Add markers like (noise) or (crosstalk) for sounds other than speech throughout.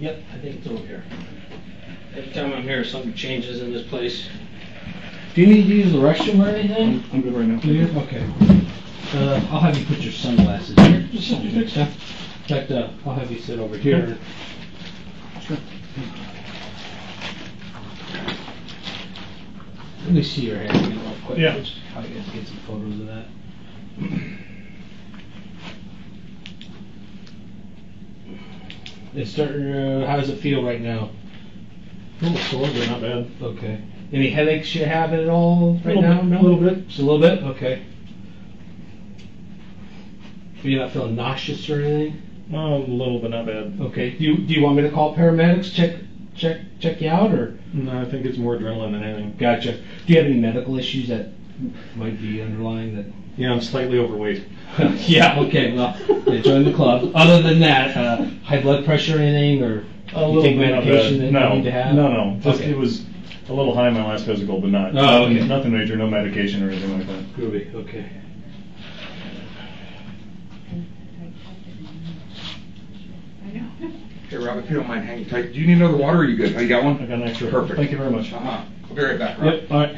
Yep, I think it's over here. Every time I'm here, something changes in this place. Do you need to use the restroom or anything? I'm good right now. Do you? Okay. Uh, I'll have you put your sunglasses here. Just next time. In fact, uh, I'll have you sit over here. Sure. Let me see your hair again real quick. Yeah. Just How you guys get some photos of that. It's starting. Uh, how does it feel right now? A little sore, but not bad. Okay. Any headaches you have at all right now? bit, No? little bit. Just a little bit? Okay. Are You're not feeling nauseous or anything? Oh, a little, but not bad. Okay. Do you, do you want me to call paramedics, check check check you out, or? No, I think it's more adrenaline than anything. Gotcha. Do you have any medical issues that might be underlying that? Yeah, I'm slightly overweight. (laughs) yeah. Okay. Well, yeah, join the club. Other than that, uh, high blood pressure, or anything, or A you little take medication that no, you need to have? No, no. Just Okay. it was a little high in my last physical, but not. Oh, nothing, okay. nothing major, no medication or anything like that. Groovy. Okay. Hey, Rob, if you don't mind hanging tight, do you need another water or are you good? Oh, you got one? I got an extra. Perfect. Thank you very much. Uh-huh. I'll be right back, Rob. Yep. All right.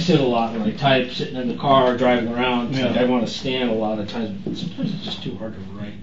Sit a lot when I type, sitting in the car, driving around. It's like I want to stand a lot of times, but sometimes it's just too hard to write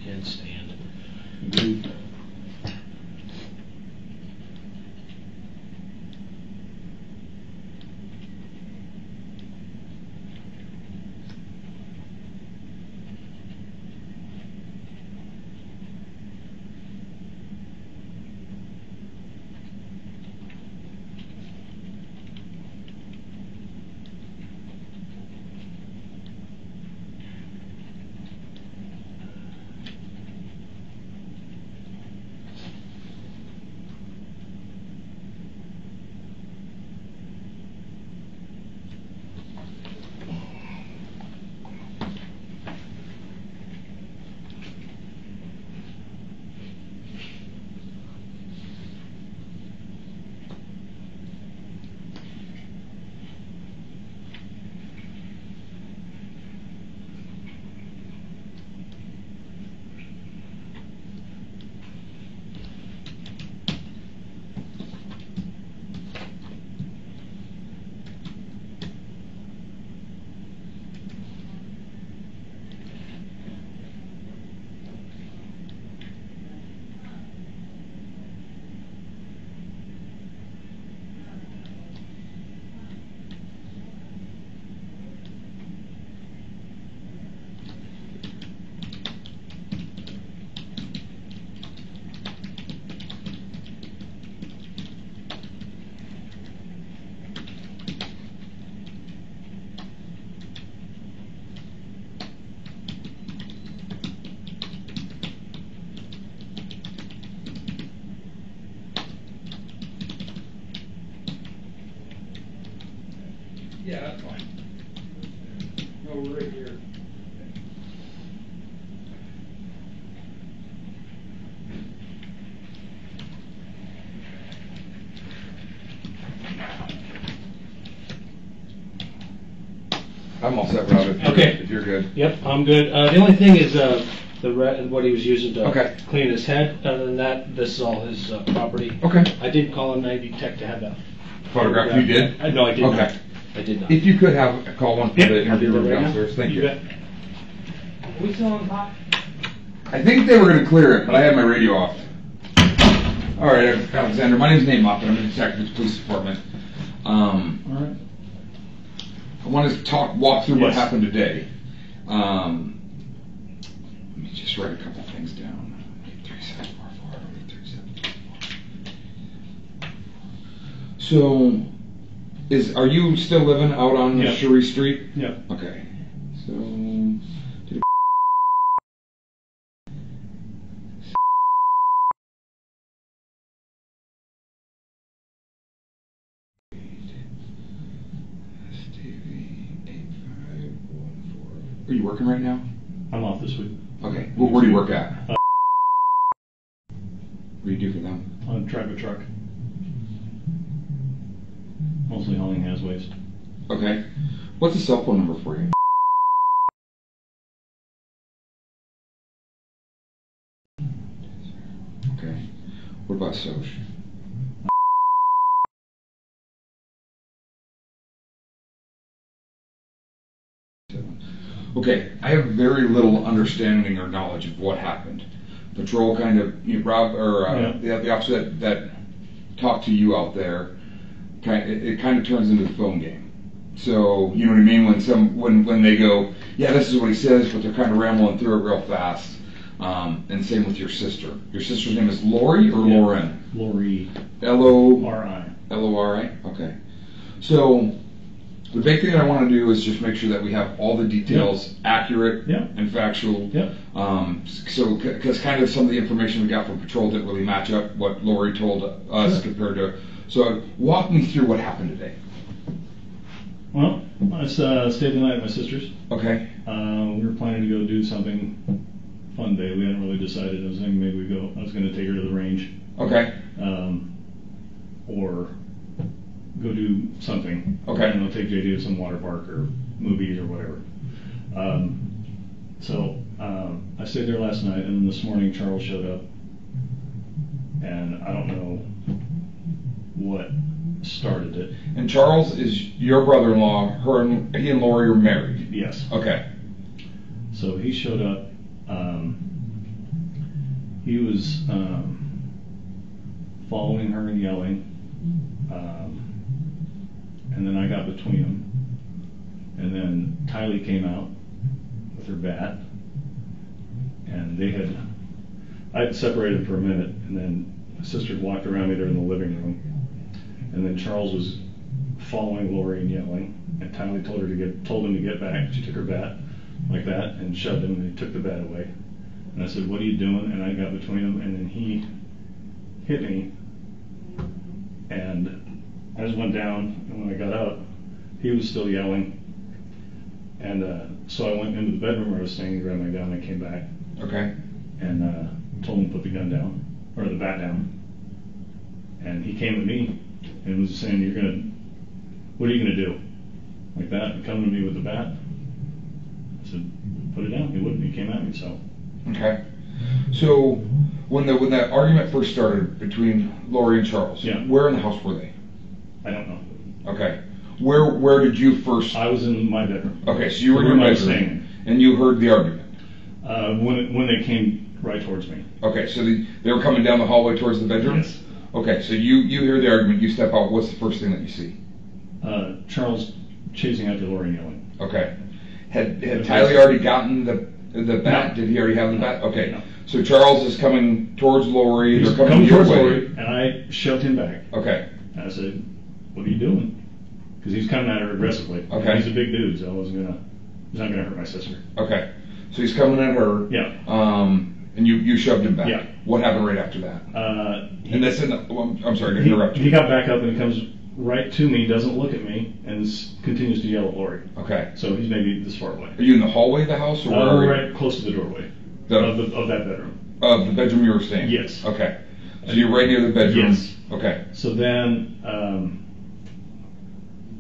if you're- Okay. If you're good. Yep, I'm good. Uh, the only thing is, uh, the re- what he was using to Okay. clean his head. Other than that, this is all his uh, property. Okay. I did call a night tech to have that. Photograph, you did? Uh, no, I did Okay. not. I did not. If you could have, call one for Yep, the I'll do interview that room right now. downstairs, thank you. bet. Are we still on top? I think they were gonna clear it, but I had my radio off. All right, Alexander, my name's Nate Moffett, I'm the detective with the police department. Um, All right. I wanted to talk, walk through what Yes. happened today. Um, let me just write a couple things down. Eight, three, seven, four, four, eight, three, seven, four. So, is, are you still living out on Yeah. Cherie Street? Yeah. Okay, so. Are you working right now? I'm off this week. Okay, well, where do you work at? Uh, What do you do for them? On drive a truck. Mostly hauling haz waste. Okay, what's the cell phone number for you? Okay, what about Soch? Okay, I have very little understanding or knowledge of what happened. Patrol kind of, you know, Rob, or uh, Yeah. the, the officer that, that talked to you out there, kind it, it kind of turns into the phone game. So you know what I mean when some when when they go, yeah, this is what he says, but they're kind of rambling through it real fast. Um, and same with your sister. Your sister's name is Lori or Yeah. Lauren? Lori L O R.I. L O R I. Okay. So the big thing that I want to do is just make sure that we have all the details accurate Yeah. and factual. Yep. Um, so, because kind of some of the information we got from patrol didn't really match up what Lori told us Sure. compared to. So, walk me through what happened today. Well, I uh, stayed the night at my sister's. Okay. Uh, we were planning to go do something fun day. We hadn't really decided. I was thinking maybe we go. I was going to take her to the range, Okay. um, or go do something. Okay. I don't know, take JD to some water park or movies or whatever. Um, so um, I stayed there last night, and then this morning Charles showed up, and I don't know what started it. And Charles is your brother-in-law. Her and he and Lori are married. Yes. Okay. So he showed up. Um, he was um, following her and yelling, um, and then I got between them. And then Tylee came out with her bat, and they had. I had separated for a minute, and then my sister walked around me there in the living room, and then Charles was following Lori and yelling, and Tylee told her to get told him to get back. She took her bat like that and shoved him, and he took the bat away. And I said, "What are you doing?" And I got between them, and then he hit me, and I just went down. And when I got up, he was still yelling, and uh, so I went into the bedroom where I was staying and grabbed my gun. I came back Okay. and uh, told him to put the gun down or the bat down. And he came at me and was saying, "You're gonna, what are you gonna do?" Like that, and coming to me with the bat. I said, "Put it down." He wouldn't. He came at me. So Okay. So, when the when that argument first started between Lori and Charles, Yeah. where in the house were they? I don't know. Okay. Where where did you first? I was in my bedroom. Okay, so you were in The your room I was bedroom, staying and you heard the argument. Uh, when when they came right towards me. Okay, so the, they were coming down the hallway towards the bedroom. Yes. Okay, so you you hear the argument, you step out. What's the first thing that you see? Uh, Charles chasing after Lori yelling. Okay. Had had Tylee already gotten the the bat? Did he already have the bat? Okay. No. So Charles is coming towards Lori. He's coming, coming towards way. Lori, and I shoved him back. Okay. And I said, "What are you doing?" Because he's coming at her aggressively. Okay. He's a big dude, so I wasn't gonna. He's not gonna hurt my sister. Okay. So he's coming at her. Yeah. Um, and you you shoved him back. Yeah. What happened right after that? Uh, he, And that's in the. Well, I'm- I'm sorry to he, interrupt you. he got back up and he comes right to me, doesn't look at me, and s- continues to yell at Lori. Okay. So he's maybe this far away. Are you in the hallway of the house or where Uh, are you? right close to the doorway The- of, the, of that bedroom. Of the bedroom you were staying? Yes. Okay. So you're right near the bedroom? Yes. Okay. So then, um,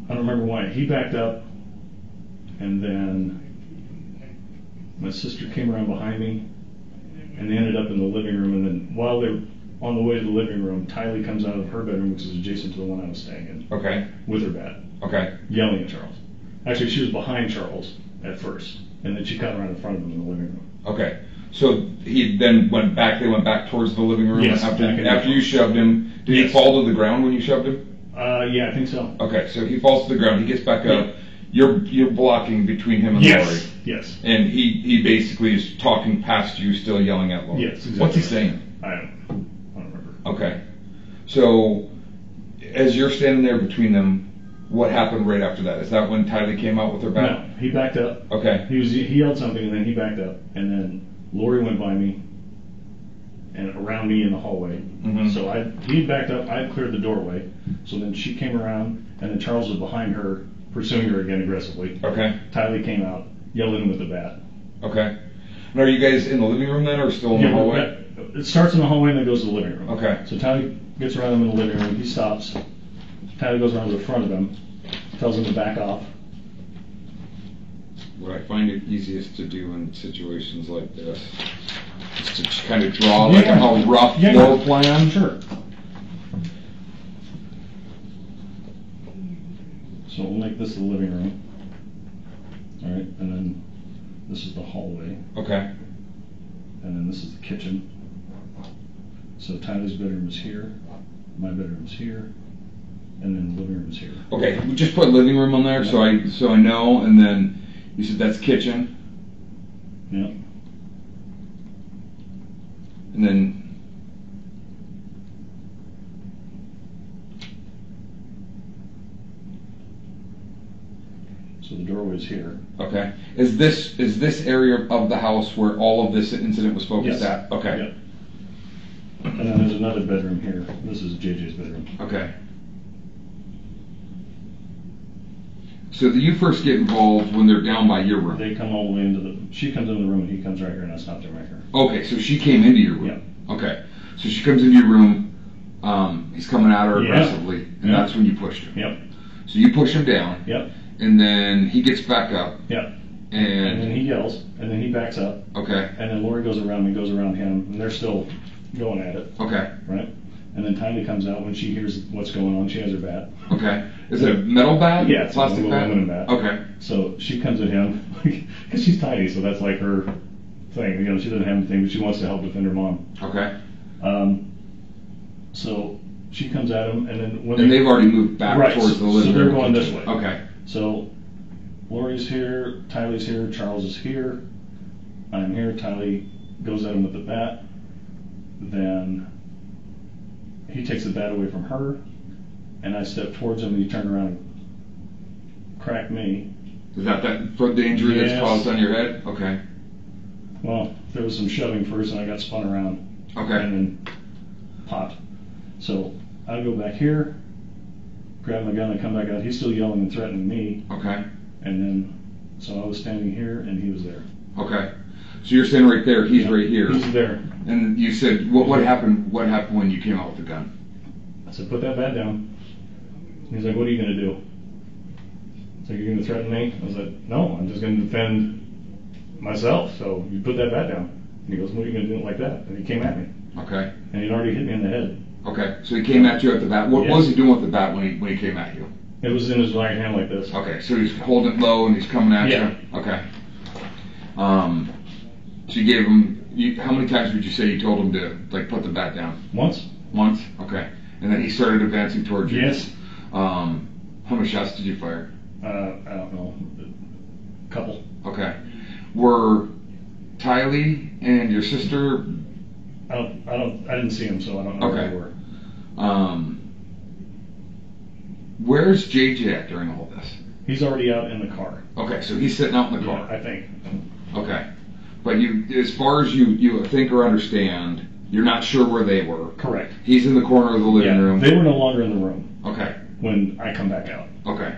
I don't remember why, he backed up, and then my sister came around behind me, and they ended up in the living room, and then while they're on the way to the living room, Tylee comes out of her bedroom, which is adjacent to the one I was staying in, Okay. with her bat, Okay. yelling at Charles. Actually, she was behind Charles at first, and then she cut around in front of him in the living room. Okay. So he then went back, they went back towards the living room? Yes, After, back in the after you shoved him, did he Yes. fall to the ground when you shoved him? Uh, yeah, I think so. Okay, so he falls to the ground, he gets back up, you're, you're blocking between him and Lori. Yes. And he, he basically is talking past you, still yelling at Lori. Yes, exactly. What's he saying? I don't, I don't remember. Okay. So, as you're standing there between them, what happened right after that? Is that when Tylee came out with her No, he backed up. Okay. He was he yelled something and then he backed up and then Lori went by me and around me in the hallway. Mhm. So I he had backed up. I had cleared the doorway. So then she came around and then Charles was behind her, pursuing her again aggressively. Okay. Tylee came out, him with the bat. Okay. And are you guys in the living room then, or still in the Yeah, hallway? It starts in the hallway and then goes to the living room. Okay. So Tylee gets around him in the living room. He stops. Tylee goes around to the front of him, tells him to back off. What I find it easiest to do in situations like this is to kind of draw like a rough Yeah, floor yeah. plan. Sure. So we'll make this the living room. All right, and then this is the hallway, Okay. and then this is the kitchen. So Tylee's bedroom is here, my bedroom is here, and then the living room is here. Okay. We just put living room on there, so I so I know. And then you said that's kitchen, Yep. and then So the doorway's here. okay. Is this is this area of the house where all of this incident was focused Yes. at? Okay. Yep. And then there's another bedroom here. This is JJ's bedroom. Okay. So that you first get involved when they're down by your room. They come all the way into the. She comes into the room and he comes right here, and I stopped him right here. Okay, so she came into your room. Okay, so she comes into your room. Um, he's coming at her Yeah. aggressively, and Yeah. that's when you pushed him. Yep. So you push him down, Yep. And then he gets back up, Yep. And then he yells, and then he backs up, okay, and then Lori goes around me, goes around him, and they're still going at it, okay, right? And then Tylee comes out when she hears what's going on. She has her bat, okay. Is it a metal bat? Yeah, it's a plastic little bat. aluminum bat. Okay, so she comes at him (laughs) because she's tiny, so that's like her thing. You know, she doesn't have anything, but she wants to help defend her mom. okay. Um, so she comes at him, and then when And they, they've already moved back Right, towards the living so they're going this way. Okay, So Lori's here, Tylee's here, Charles is here. I'm here. Tylee goes at him with the bat. Then he takes the bat away from her, and I step towards him, and he turned around and cracked me. is that that foot injury that's caused on your head? Okay, Well, there was some shoving first, and I got spun around, okay, and then popped. So I go back here, grab my gun, and come back out. He's still yelling and threatening me, okay, and then so I was standing here, and he was there. okay. So you're standing right there. He's right here. He's there. And you said, what, what happened? What happened when you came out with the gun? I said, put that bat down. He's like, what are you going to do? So you're going to threaten me? I was like, no, I'm just going to defend myself. So you put that bat down. And he goes, what are you going to do like that? And he came at me. Okay, And he'd already hit me in the head. Okay. So he came at you at the bat. What, what was he doing with the bat when he when he came at you? It was in his right hand like this. Okay, so he's holding it low and he's coming at Yeah. you. Okay. Um, so you gave him. You, how many times would you say you told him to like put the bat down? Once? Once. Okay. And then he started advancing towards you. Yes. Um, how many shots did you fire? Uh, I don't know. A couple. Okay. Were Tylee and your sister I don't, I don't, I didn't see him, so I don't know where Okay. they were. Um, where's JJ at during all this? He's already out in the car. Okay, so he's sitting out in the Yeah, car. I think. Okay, but you, as far as you you think or understand, you're not sure where they were. Correct. He's in the corner of the living yeah, room. They were no longer in the room. Okay, when I come back out. Okay.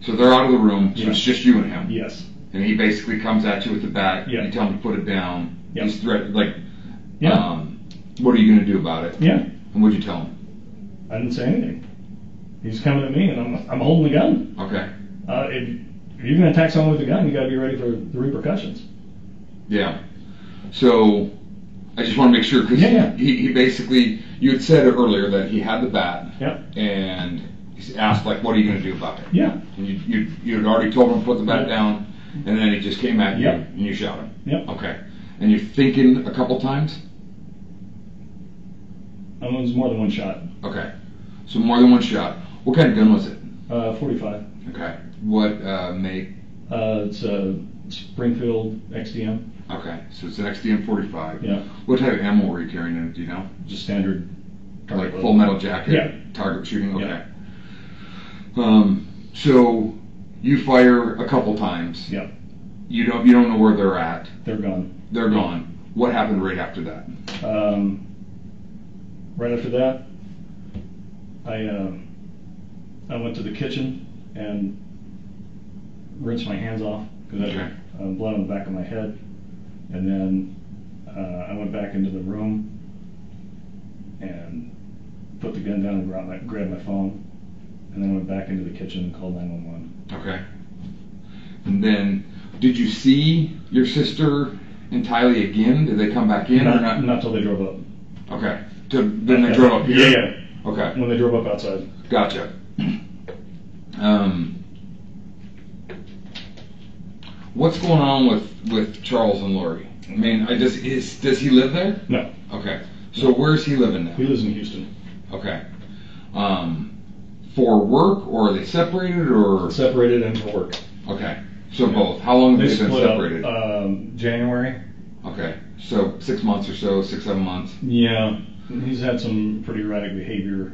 So they're out of the room, so Yeah. it's just you and him. Yes. And he basically comes at you with the bat. Yeah. You tell him to put it down. Yeah. He's threat like, Yeah. um, what are you going to do about it? Yeah. And what'd you tell him? I didn't say anything. He's coming at me, and I'm I'm holding the gun. Okay. Uh, if, if you're gonna attack someone with a gun, you gotta be ready for the repercussions. Yeah. So I just want to make sure because Yeah, yeah. he, he basically you had said earlier that he had the bat Yep. and he asked like, what are you going to do about it? Yeah. And you you you had already told him to put the bat Yeah. down, and then he just came at you Yep. and you shot him. Yep. Okay. And you're thinking a couple times. That was more than one shot. Okay. So more than one shot. What kind of gun was it? Uh, 45. Okay. What uh, make? Uh, it's a Springfield XDM. Okay. So it's an XDM 45. Yeah. What type of ammo were you carrying in it? Do you know? Just standard. like full metal jacket, Yeah. target shooting. Okay. Yeah. Um, so you fire a couple times. Yeah. You don't you don't know where they're at. They're gone. They're gone. What happened right after that? Um, right after that, I um, I went to the kitchen and rinsed my hands off because I had uh, blood on the back of my head, and then uh, I went back into the room and put the gun down and grabbed my, grabbed my phone, and then went back into the kitchen and called 911. Okay. And then, did you see your sister and Tylee again? Did they come back in or not, not? not till they drove up. Okay. To, then they drove up here. Yeah, yeah. Okay. When they drove up outside. Gotcha. Um, what's going on with with Charles and Lori? I mean, I just is does he live there? No, Okay. So where's he living now? he lives in Houston. Okay. Um, for work or are they separated or Separated and for work. okay? So both. How long have They been split separated? um, January. okay. So six months or so, six seven months. Yeah, he's had some pretty erratic behavior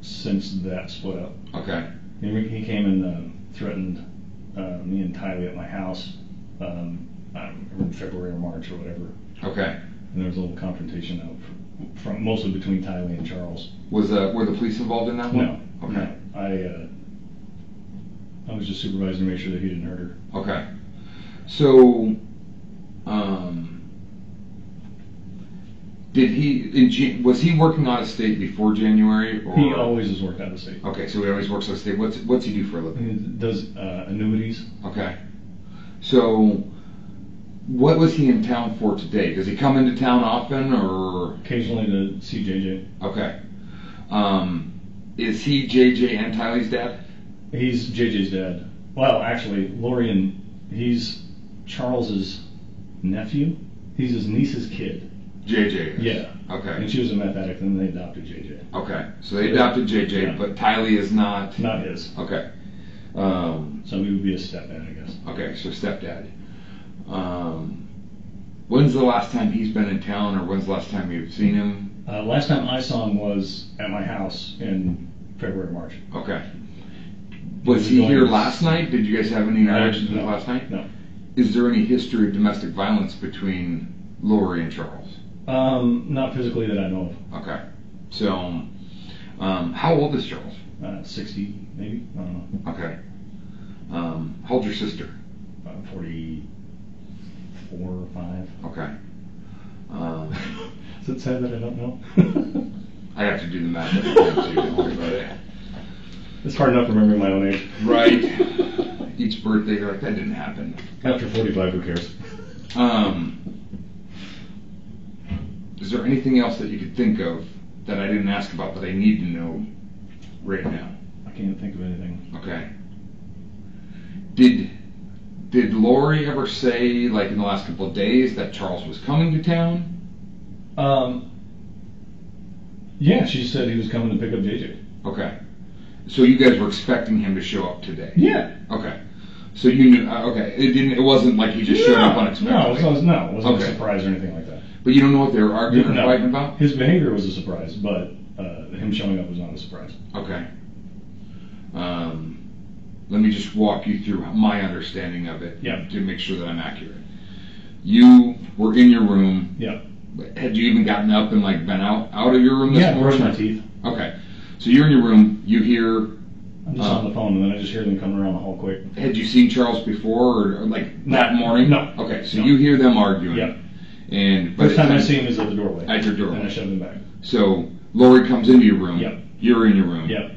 since that split up. Okay. He, he came and uh, threatened uh, me and Tylee at my house. Um, I don't remember in February or March or whatever, Okay. and there was a little confrontation out from mostly between Tylee and Charles. Was uh, were the police involved in that No. Okay. no, I uh, I was just supervising to make sure that he didn't hurt her. Okay. So, um, did he in Jan- was he working out of state before January? Or? He always has worked out of state. Okay, so he always works out of state. What's what's he do for a living? He does uh, annuities. Okay. So, what was he in town for today? Does he come into town often, or Occasionally to see JJ. okay? Um, is he JJ and Tylee's dad? He's JJ's dad. Well, actually, Lori and he's Charles's nephew. He's his niece's kid. JJ. is. Yeah. Okay. And she was a meth addict, and they adopted JJ. Okay. So they adopted JJ, Yeah. but Tylee is not. Not his. Okay. Um, So he would be a stepdad, I guess. okay, so stepdad. Um, when's the last time he's been in town, or when's the last time you've seen him? Uh, last time I saw him was at my house in February, March. Okay. Was he here last night? Did you guys have any interactions with no, last night? No. Is there any history of domestic violence between Lori and Charles? Um, not physically that I know of. Okay. So, um, how old is Charles? Uh, 60, maybe? I don't know. Okay. Um, how old's your sister? About 44 or 5. Okay. Um, (laughs) Is it sad that I don't know? (laughs) I have to do the math every time too. Don't worry about it. it's hard enough remembering my own age. Right. (laughs) Each birthday, you're like, that didn't happen. After 45, who cares? Um, is there anything else that you could think of that I didn't ask about that I need to know right now? I can't think of anything. Okay. Did did Lori ever say, like in the last couple of days, that Charles was coming to town? Um, yeah, she said he was coming to pick up JJ. Okay. So you guys were expecting him to show up today? Yeah. Okay. So you knew? Uh, okay. It didn't. It wasn't like he just showed up unexpectedly. No, it was, no, it wasn't Okay. a surprise or anything like that. But you don't know what they were arguing or No. fighting about? His behavior was a surprise, but uh, him showing up was not a surprise. Okay. Um, let me just walk you through my understanding of it Yeah. to make sure that I'm accurate. You were in your room. Yeah. Had you even gotten up and like been out out of your room this Yeah, morning? brushed my teeth. Okay. So you're in your room. You hear. I'm just on the phone, and then I just hear them coming around the hall quick. Had you seen Charles before, or, or like that morning? No. Okay, so No. you hear them arguing. Yep. And by First the time I see him is at the doorway. At your doorway. And I shove him back. So Lori comes into your room. Yep. You're in your room. Yep.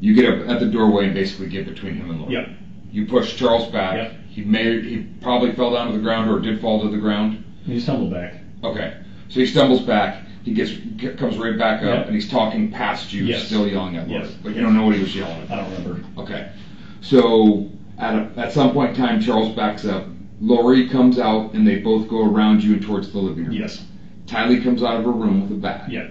You get up at the doorway and basically get between him and Lori. Yep. You push Charles back. Yep. He may he probably fell down to the ground or did fall to the ground. He stumbled back. Okay. So he stumbles back. He gets comes right back up Yep. and he's talking past you, Yes. still yelling at Lori. Yes. But you don't know what he was yelling at. I don't remember. Okay. So at a, at some point in time, Charles backs up. Lori comes out and they both go around you and towards the living room. Yes. Tylee comes out of her room with a bat. Yep.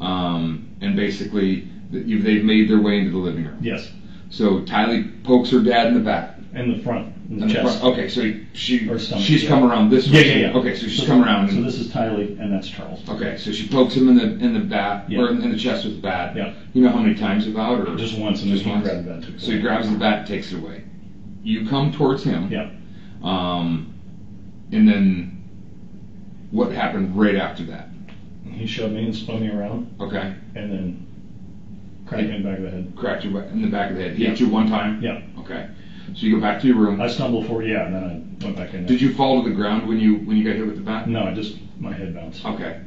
Um, and basically, th- they've made their way into the living room. Yes. So Tylee pokes her dad in the back. In the front, in the in the chest. front. Okay, so she Or stomach, she's yeah. come around this way. yeah, yeah. Okay, so she's come around. So this is Tylee, and that's Charles. okay, so she pokes him in the in the bat Yeah. or in, in the chest with the bat. Yeah. You know how many times about or Just once, and Just he once? grabbed that. took So he grabs the bat, and takes it away. You come towards him. Yeah. Um, and then what happened right after that? He shoved me and spun me around, Okay, and then cracked me in the back of the head. cracked you in the back of the head. He hit you one time. Yeah. Okay, so you go back to your room. I stumbled forward, yeah, and then I went back in. there. Did you fall to the ground when you when you got hit with the bat? No, I just my head bounced. Okay.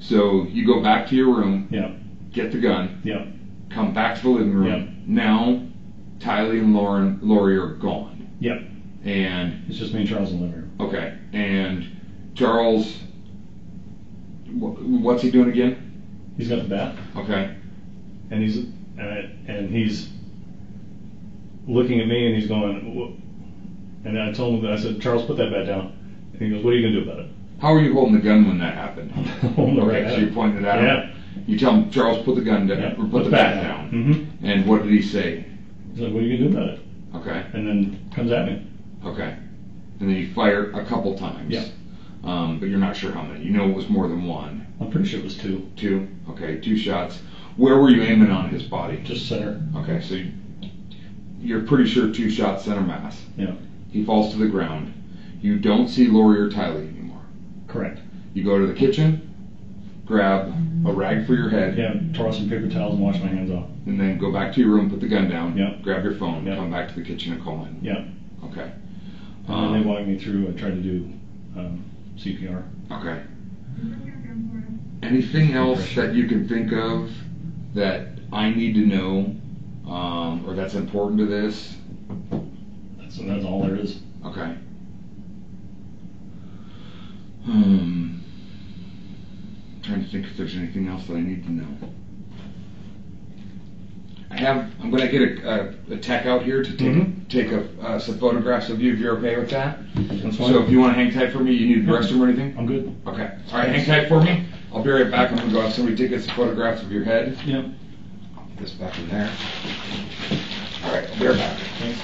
So you go back to your room, Yeah. get the gun, Yeah. come back to the living room. Yeah. Now, Tylee and Lauren, Lori are gone. Yeah. And It's just me and Charles in the living room. okay, and Charles, wh- what's he doing again? He's got the bat, Okay. and he's uh, and he's looking at me, and he's going. "Wha-" And I told him that I said, Charles, put that bat down. And he goes, What are you gonna do about it? How are you holding the gun when that happened? (laughs) It right okay, so you pointed it at Yeah. You tell him, Charles, put the gun down, Yeah, or put the bat down. Mm-hmm. And what did he say? He's like, What are you gonna do about it? Okay. And then comes at me. Okay. And then you fire a couple times. Yeah. Um, but you're not sure how many. You know it was more than one. I'm pretty sure it was two, Two. Okay, two shots. Where were you aiming on his body? just center. Okay, so you- you're pretty sure two shots center mass. Yeah. He falls to the ground. You don't see Lori or Tylee anymore. Correct. You go to the kitchen, grab a rag for your head, Yeah. Tore some paper towels and wash my hands off. and then go back to your room, put the gun down, Yeah. grab your phone, Yeah. come back to the kitchen and call in. Yeah. Okay. And Um, then they walked me through. I tried to do um, CPR. Okay. Anything else that you can think of that I need to know, um, or that's important to this? That's that's all there is. Okay. Hmm. Trying to think if there's anything else that I need to know. I have. I'm going to get a, a, a tech out here to take Mhm. take a, uh, some photographs of you if you're okay with that. That's fine. So if you want to hang tight for me, you need the restroom or anything? I'm good. Okay. All right, hang tight for me. I'll be right back. I'm gonna go have somebody take us some photographs of your head. Yeah. This back in there. All right, I'll be right back. Thanks.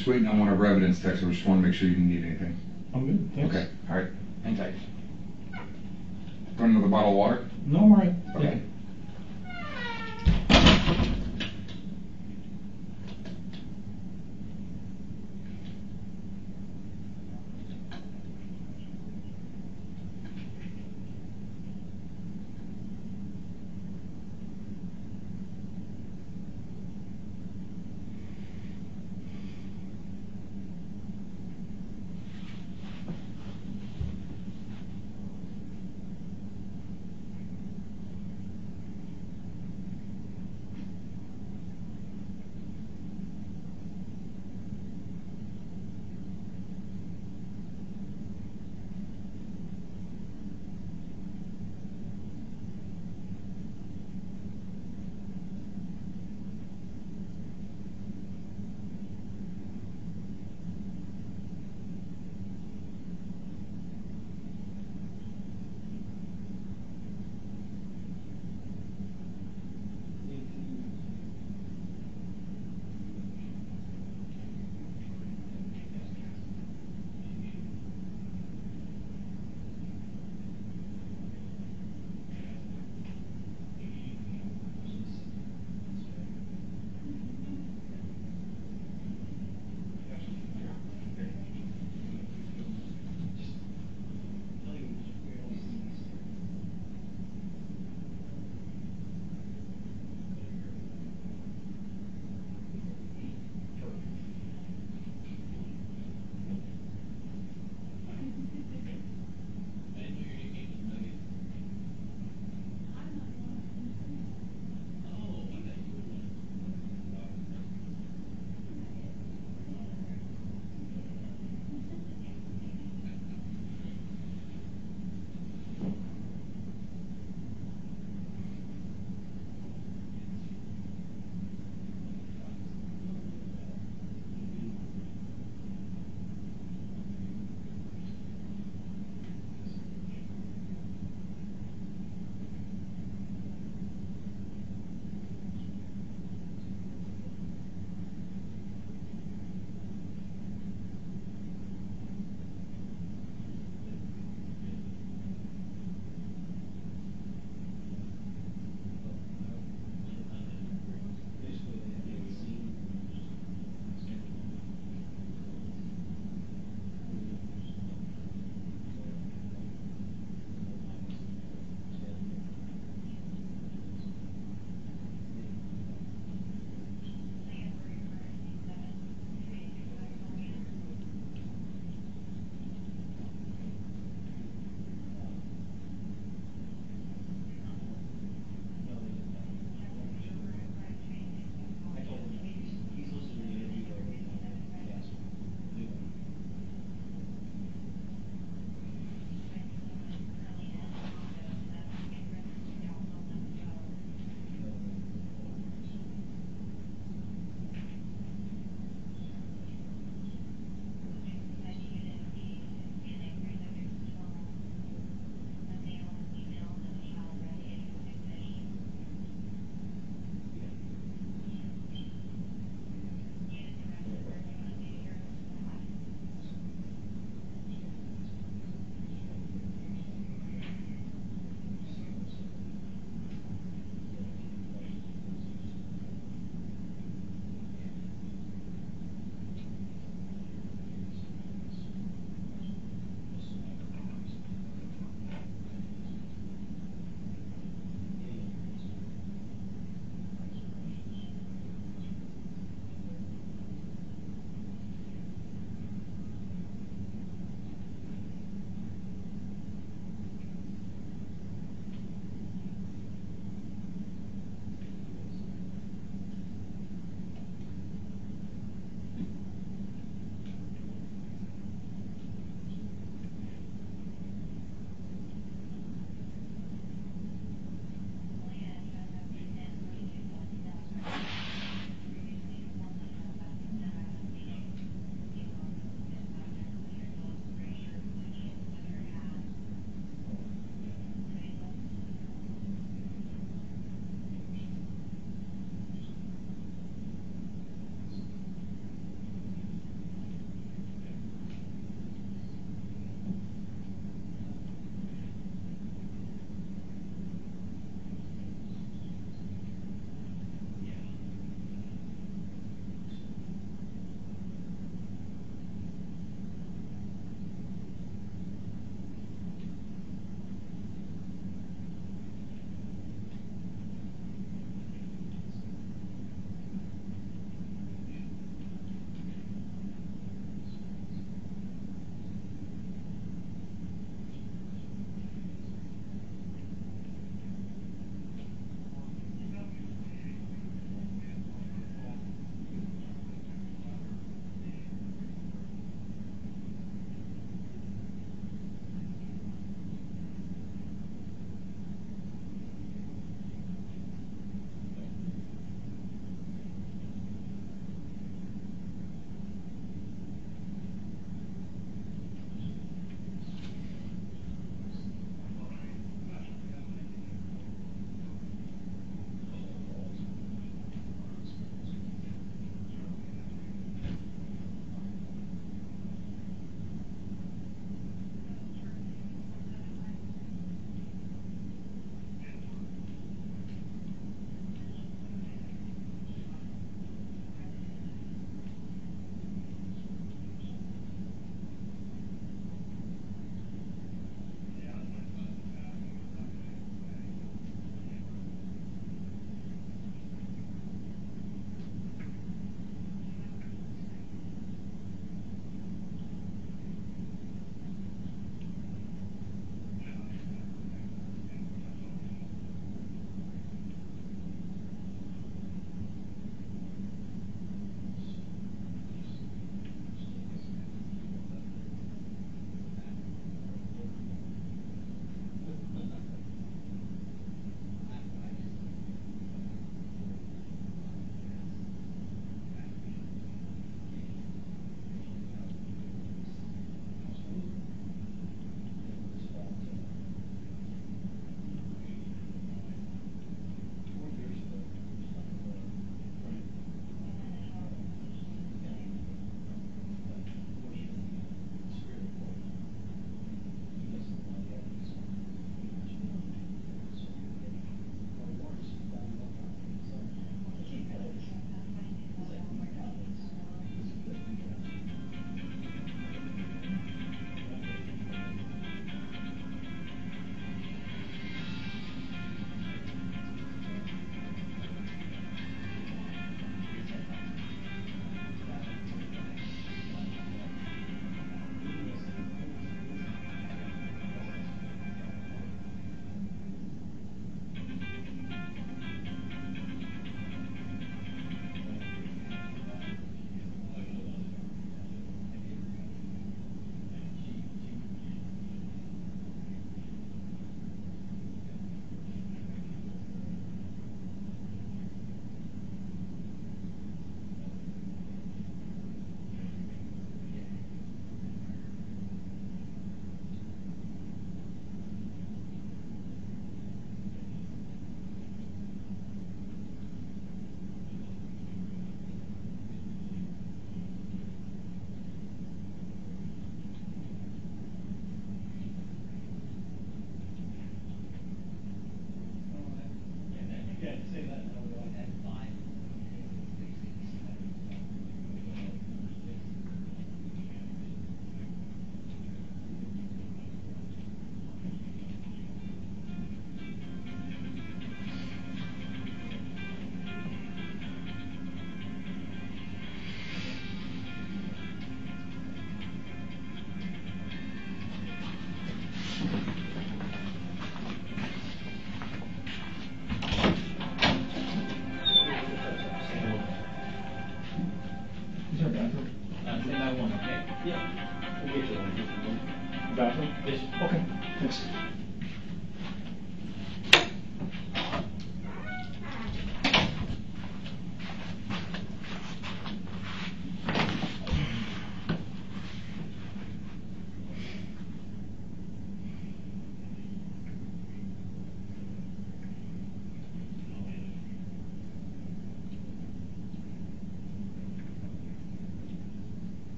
Just waiting on one of our evidence techs. I just want to make sure you didn't need anything. I'm good. Thanks. Okay. All right. Hang tight. Want another bottle of water?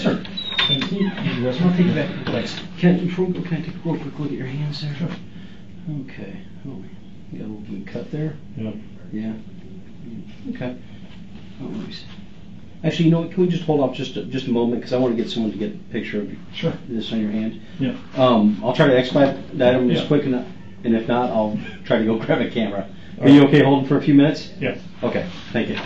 Yes, sir. Thank you. I'll take back. Thanks. Can, before we go, can I take a real quick look at your hands there? Okay. Oh, you got a little bit of cut there? Yep. Yeah. Okay. No worries. Actually, you know what, can we just hold off just, a- just a moment, because I want to get someone to get a picture of Sure. this on your hand. Yeah. Um, I'll try to expedite that item just Yeah. quick enough, and if not, I'll try to go (laughs) grab a camera. Are you okay holding for a few minutes? Yeah. Okay, thank you.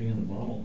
pee in the bottle.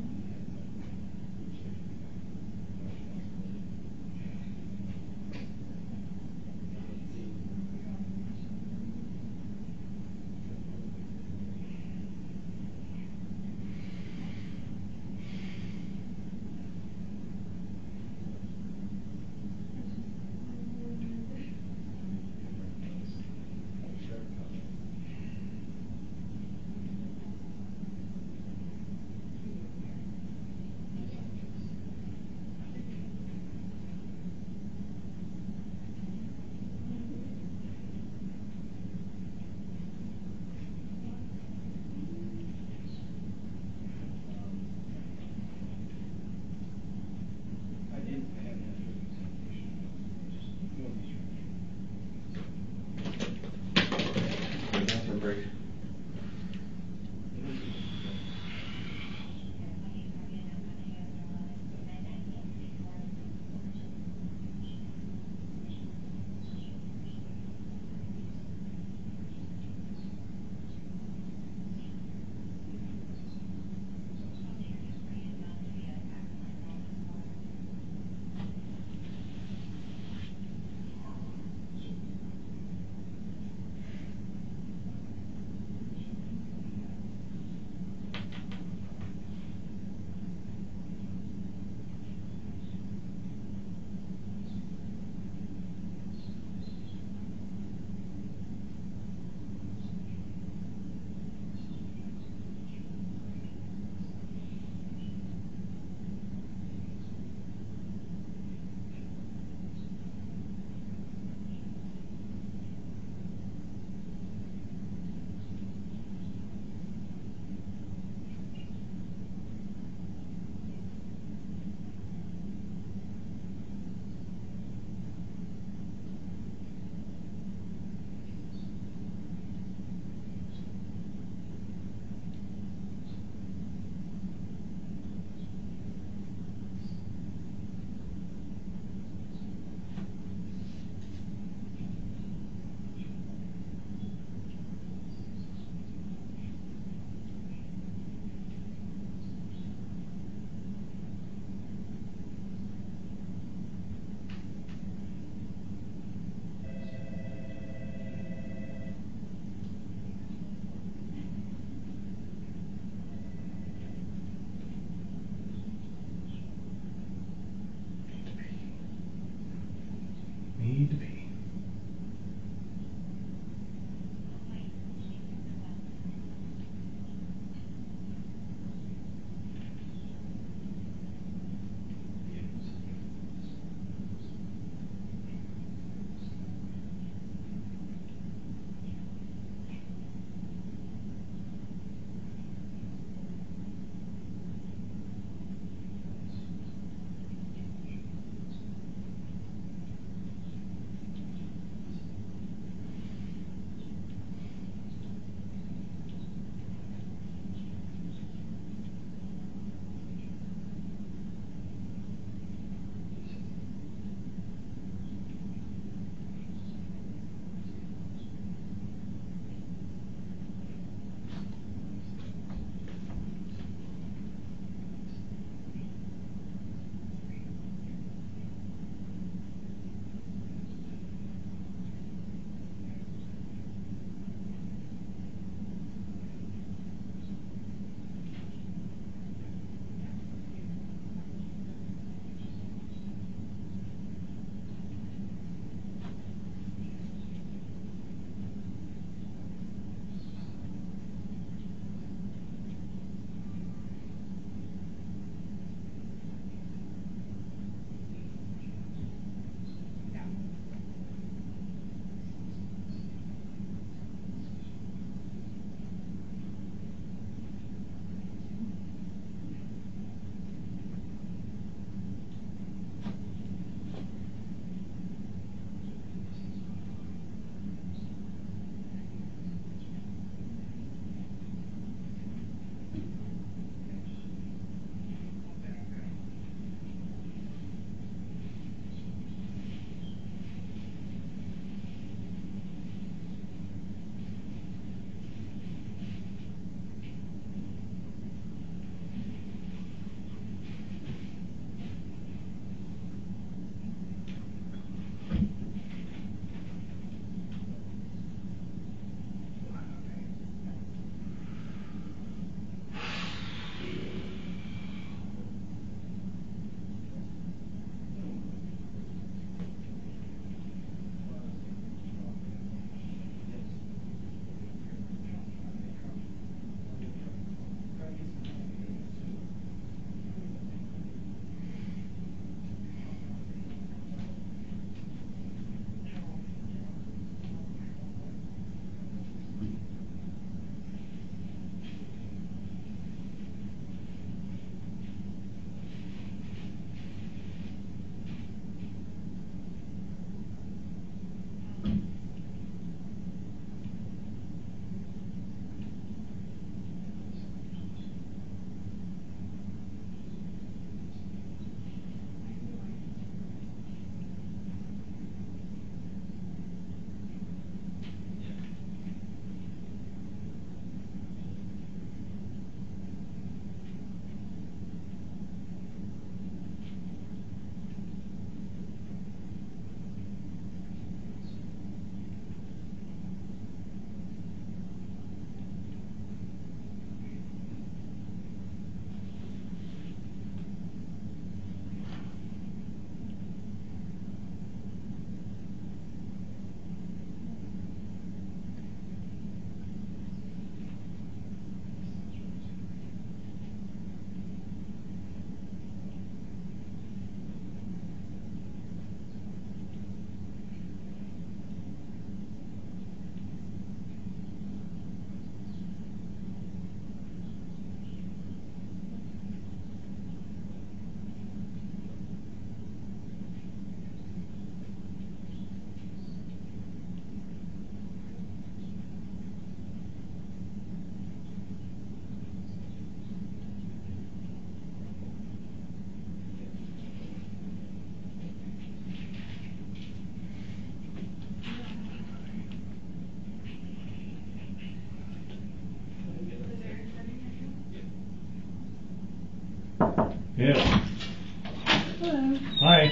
Hi.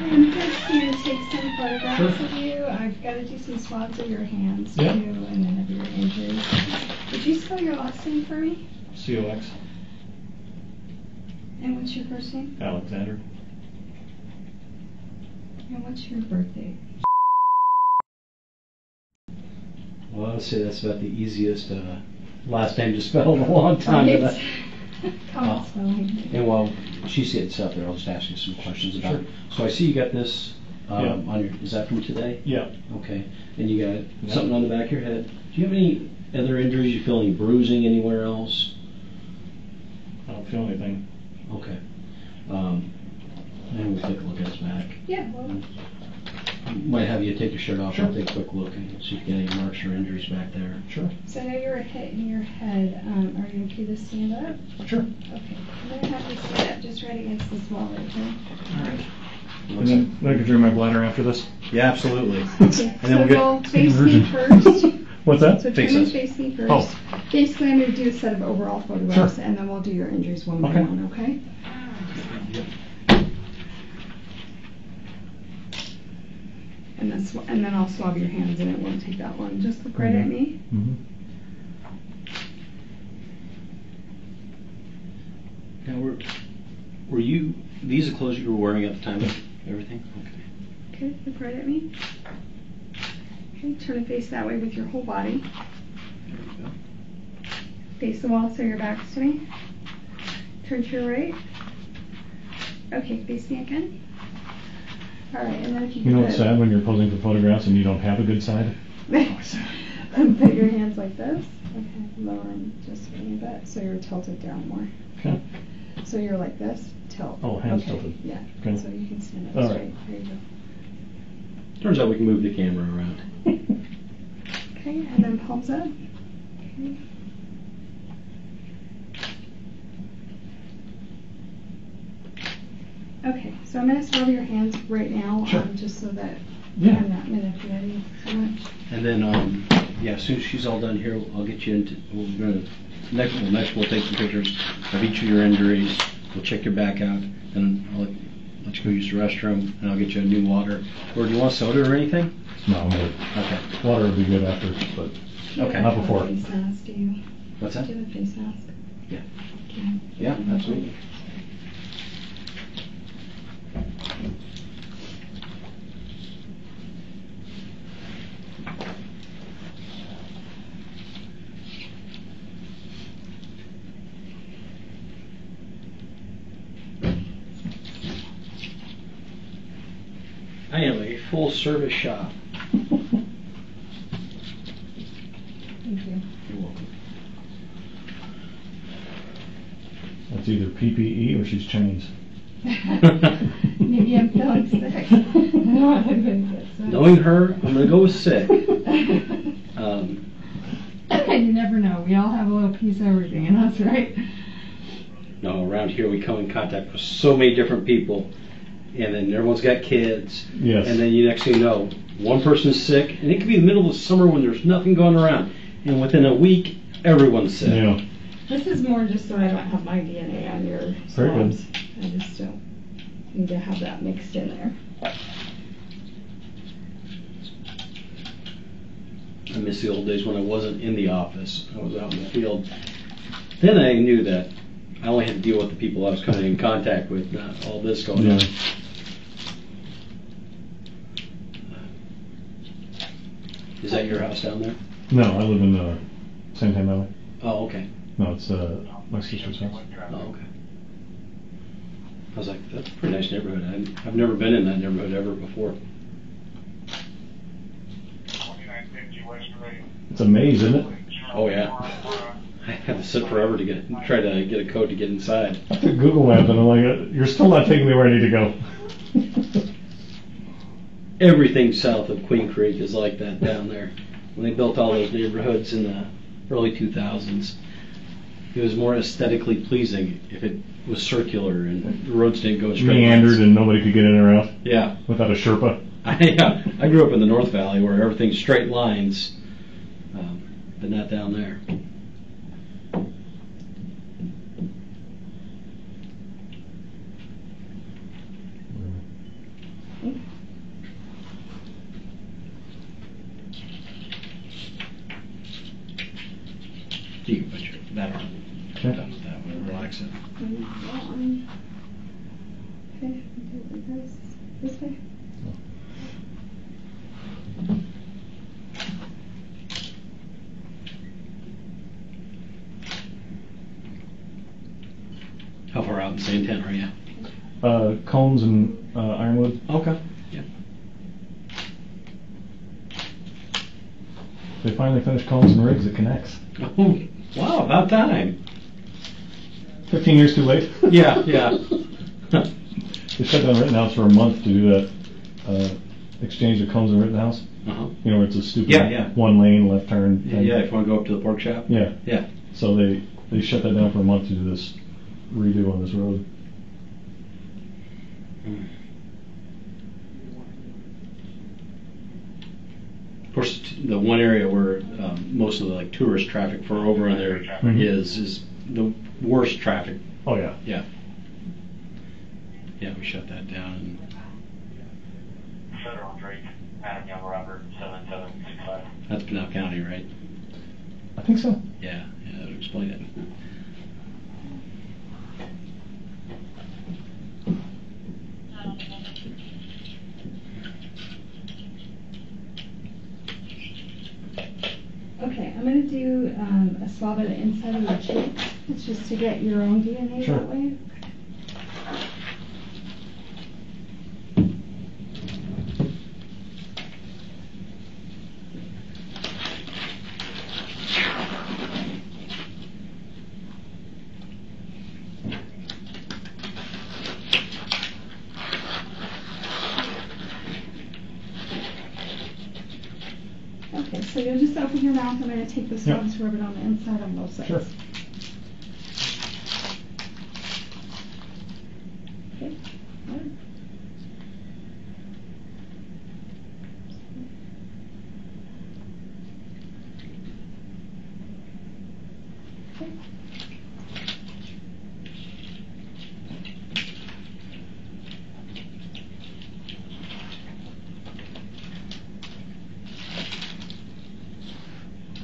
I'm just here to take some photographs of you. I've got to do some swabs of your hands Yeah. too, and then of your injuries. Would you spell your last name for me? COX. And what's your first name? Alexander. And what's your birthday? Well, I would say that's about the easiest uh, last name to spell in a long time. Right. (laughs) Common Uh, spelling. And while she's getting set up there, I'll just ask you some questions about it. So I see you got this um, Yeah. on your, is that from today? Yeah. Okay. And you got Yeah. something on the back of your head. Do you have any other injuries? You feel any bruising anywhere else? I don't feel anything. Okay. Um, maybe we'll take a look at his back. Yeah, well, Might have you take your shirt off Sure. and take a quick look and see if you get any marks or injuries back there. Sure. so I know you're hit in your head. Um, are you okay to stand up? Sure. Okay. I'm going to have you stand up just right against this wall right here. And then I can drain my bladder after this. Yeah, absolutely. Okay, (laughs) And then we'll so get go face me first. (laughs) What's that? So Face turn and face me first. Oh. Basically, I'm going to do a set of overall photographs, Sure. and then we'll do your injuries one by Okay. one. Okay. And then, sw- and then I'll swab your hands, and it won't take that long. Just look right at Mhm. me. Mm-hmm. Now, were, were you, these are clothes you were wearing at the time of everything? Okay. Okay, look right at me. Okay, turn and face that way with your whole body. There you go. Face the wall so your back's to me. Turn to your right. Okay, face me again. All right, and then if you You know what's sad when you're posing for photographs and you don't have a good side? and (laughs) put your hands like this. Okay, lower them just a little bit so you're tilted down more. Okay. So you're like this, tilt. Oh, hands okay. tilted. Yeah. Okay. So you can stand up All right. straight. There you go. Turns out we can move the camera around. (laughs) Okay, and then palms up. Okay. Okay, so I'm going to swab your hands right now, Sure. um, just so that Yeah. I'm not manipulating so much. And then, um, yeah, as soon as she's all done here, I'll get you into, we're gonna, next, well, next we'll take some pictures of each of your injuries. We'll check your back out, and I'll let, let you go use the restroom, and I'll get you a new water. Or do you want soda or anything? No, I'm good. Okay. Water would be good after, but Do you Okay. Not have a before. face mask, do you? What's Do that? you have a face mask? Yeah. Can I- Yeah, absolutely. I am a full service shop. Thank you. You're welcome. that's either PPE or she's Chinese. (laughs) Maybe I'm feeling sick. No, I'm gonna get sick. Knowing her, I'm gonna go with sick. (laughs) Um, you never know. We all have a little piece of everything in us, right? No, around here we come in contact with so many different people, and then everyone's got kids, Yes. and then you next thing you know, one person's sick, and it could be the middle of summer when there's nothing going around, and within a week, everyone's sick. Yeah. This is more just so I don't have my DNA on your Very good. swabs. I just don't need to have that mixed in there. I miss the old days when I wasn't in the office. I was out in the field. Then I knew that I only had to deal with the people I was coming in contact with, not all this going Yeah. Is that your house down there? No, I live in uh, San Valley. Oh, okay. No, it's uh, my sister's house. Oh, okay. I was like, that's a pretty nice neighborhood. I, I've never been in that neighborhood ever before. It's a maze, isn't it? Oh yeah. I had to sit forever to get try to get a code to get inside. I took Google Maps and I'm like, you're still not taking me where I need to go. (laughs) Everything south of Queen Creek is like that down there. When they built all those neighborhoods in the early 2000s, it was more aesthetically pleasing if it was circular and the roads didn't go straight. Meandered lines. and nobody could get in or out Yeah. without a Sherpa. I, (laughs) yeah, I grew up in the North Valley where everything's straight lines, um, but not down there. You can put your, that. Okay. That one, relax it. And. Okay, this, way. How far out in San Tan are you? Uh, Combs and uh, Ironwood. Okay. Yeah. They finally finished Combs and Riggs. It connects. Wow, about time. 15 years too late. (laughs) Yeah, yeah. (laughs) They shut down Rittenhouse for a month to do that uh, exchange of Combs and Rittenhouse. Uh-huh. You know where it's a stupid Yeah, yeah. one lane left turn. Yeah, thing. yeah, if you want to go up to the pork shop. Yeah. Yeah. So they they shut that down for a month to do this redo on this road. Of course, the one area where um, most of the like tourist traffic for over in there Mhm. is is the worst traffic. Oh yeah. Yeah. Yeah, we shut that down. And Federal Drake, Adam Young Robert, 7765. that's Pinal County, right? I think so. Yeah, yeah, that would explain it. Okay, I'm gonna do um, a swab of the inside of your cheek. It's just to get your own DNA Sure. that way. Okay, so you'll just open your mouth. I'm gonna take the swabs, rub it on the inside on both sides. Sure. Okay. Alright. Okay.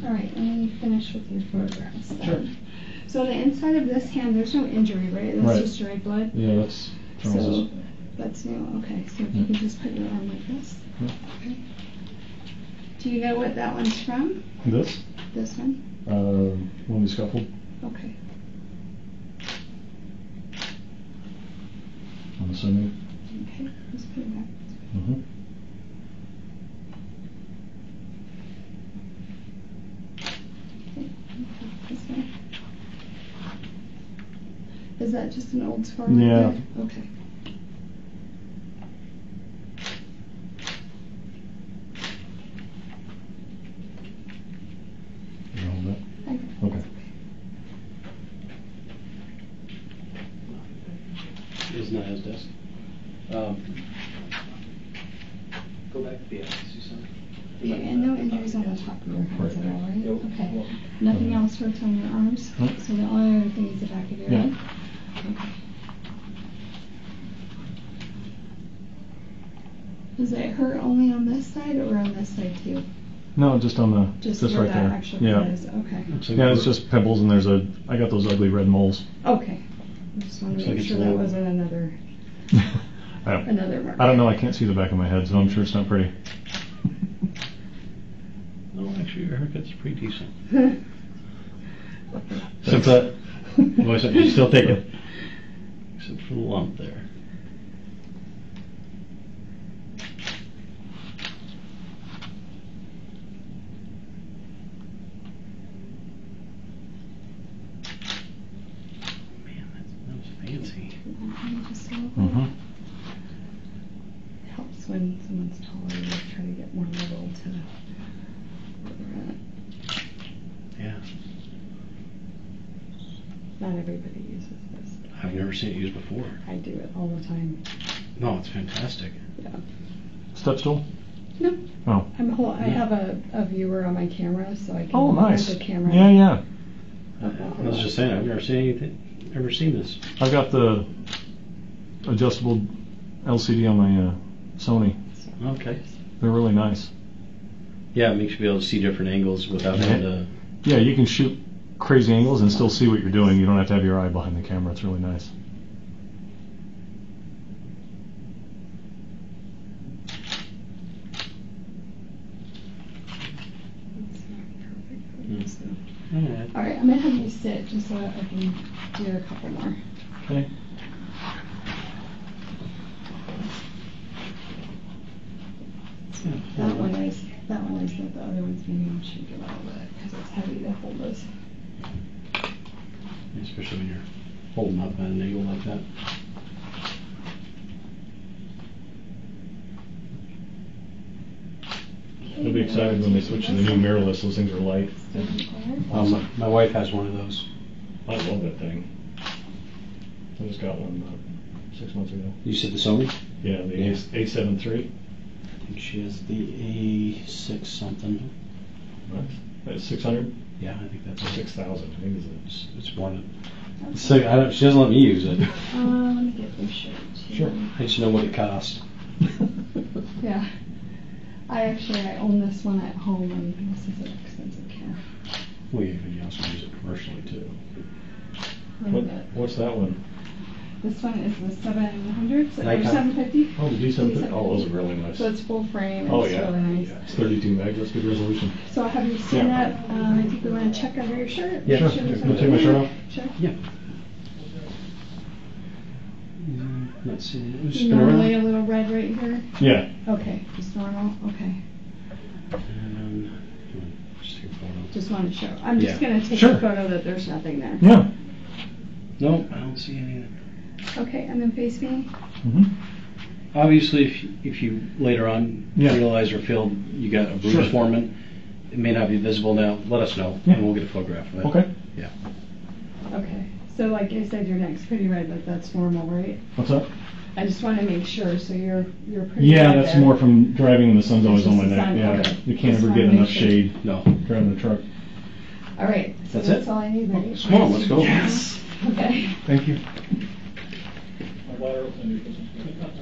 All right, let me finish with your photographs then. Sure. So on the inside of this hand, there's no injury, right? That's Right. just dried blood? Yeah, that's So, that's new, okay, so if you Yeah. can just put your arm like this. Yeah. Okay. Do you know what that one's from? This This one? uh, when we scuffled. Okay. I'm assuming. Okay, just put it back. Mm-hmm. Okay, this way. Is that just an old scar? right Yeah. Okay. You hold that. I- Okay. Isn't that his desk? Um, go back to the office, you said. Okay, and no injuries on the top of your hands at all, right? Nope. Okay. Nothing else hurts on your arms? Nope. So the only other thing is the back of your Yeah. head? Okay. Does it hurt only on this side or on this side too? No, just on the Just just right that there. actual yeah. cut is, okay. Looks like Yeah, it's just pimples and there's a. I got those ugly red moles. Okay. I just wanted to make it's sure that wasn't another, (laughs) I, another mark. I don't know. I can't see the back of my head, so I'm sure it's not pretty. (laughs) No, actually, your haircut's pretty decent. (laughs) Except that. Boy, you still take it. Except for the lump there. Man, that's, that was fancy. Just a little bit. Mm-hmm. Helps when someone's taller, you try to get more level to where they're at. Yeah. Not everybody uses this. I've never seen it used before. I do it all the time. No, it's fantastic. Yeah. Step stool. No, Oh. I'm whole, I have a, a viewer on my camera, so I can Oh, hold nice. the camera. Yeah, yeah. I was just saying, I've never seen anything, ever seen this. I've got the adjustable LCD on my uh, Sony. Okay. They're really nice. Yeah, it makes you be able to see different angles without having to. Yeah, you can shoot crazy angles and still see what you're doing. You don't have to have your eye behind the camera. It's really nice. Alright. All right, I'm gonna have you sit just so I can do a couple more. Okay. That one is, that one is, but the other one's maybe I'll shake it a little bit because it's heavy to hold this. Especially when you're holding up at an angle like that. You'll be excited when they switch to the new mirrorless. Those things are light. Um, my, my wife has one of those. I love that thing. I just got one uh, six months ago. You said the Sony? Yeah, the Yeah. A A seven three. I think she has the A6 something. That's six hundred. Yeah, I think that's it. Six thousand. I think it's It's, it's one. It's sick. I don't, she doesn't let me use it. Uh, let me get your shirt. too. Sure. I just know what it costs. (laughs) Yeah. I actually, I own this one at home and this is an expensive camera. Well, yeah, but also use it commercially too. what, what's that one? This one is the seven hundred, or Nikon? seven fifty. Oh, the D seven. Oh, those are really nice. So it's full frame, Oh it's yeah. really nice. yeah. It's thirty two meg. That's good resolution. So have you seen Yeah. up, um, I think we wanna check under your shirt. Yeah. Make Sure. there's Can I take my shirt off? Sure. Yeah. Mm, Let's see. Spin Normally around. a little red right here. Yeah. Okay, just normal, okay. And, just take a photo. Just wanna show, I'm just Yeah. gonna take Sure. a photo that there's nothing there. Yeah. Nope, I don't see any. Okay, and then face me. Mm-hmm. Obviously, if, you- if you later on Yeah. realize or feel you got a bruise Sure. forming, it may not be visible now. Let us know, Yeah. and we'll get a photograph of it. Okay. Yeah. Okay, so like I said, your neck's pretty red, but that's normal, right? What's up? I just wanna make sure, so you're, you're pretty Yeah, red that's there. more from driving when the sun's always It's on my just the neck. sun, Yeah. okay. You can't Just ever wanna get make enough sure. shade No. driving the truck. All right, so That's that's it? all I need, right? Come on, let's go. Okay. Thank you. And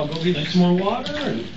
I'll go get some more water and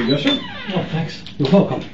you go, sir. Oh, thanks. You're welcome.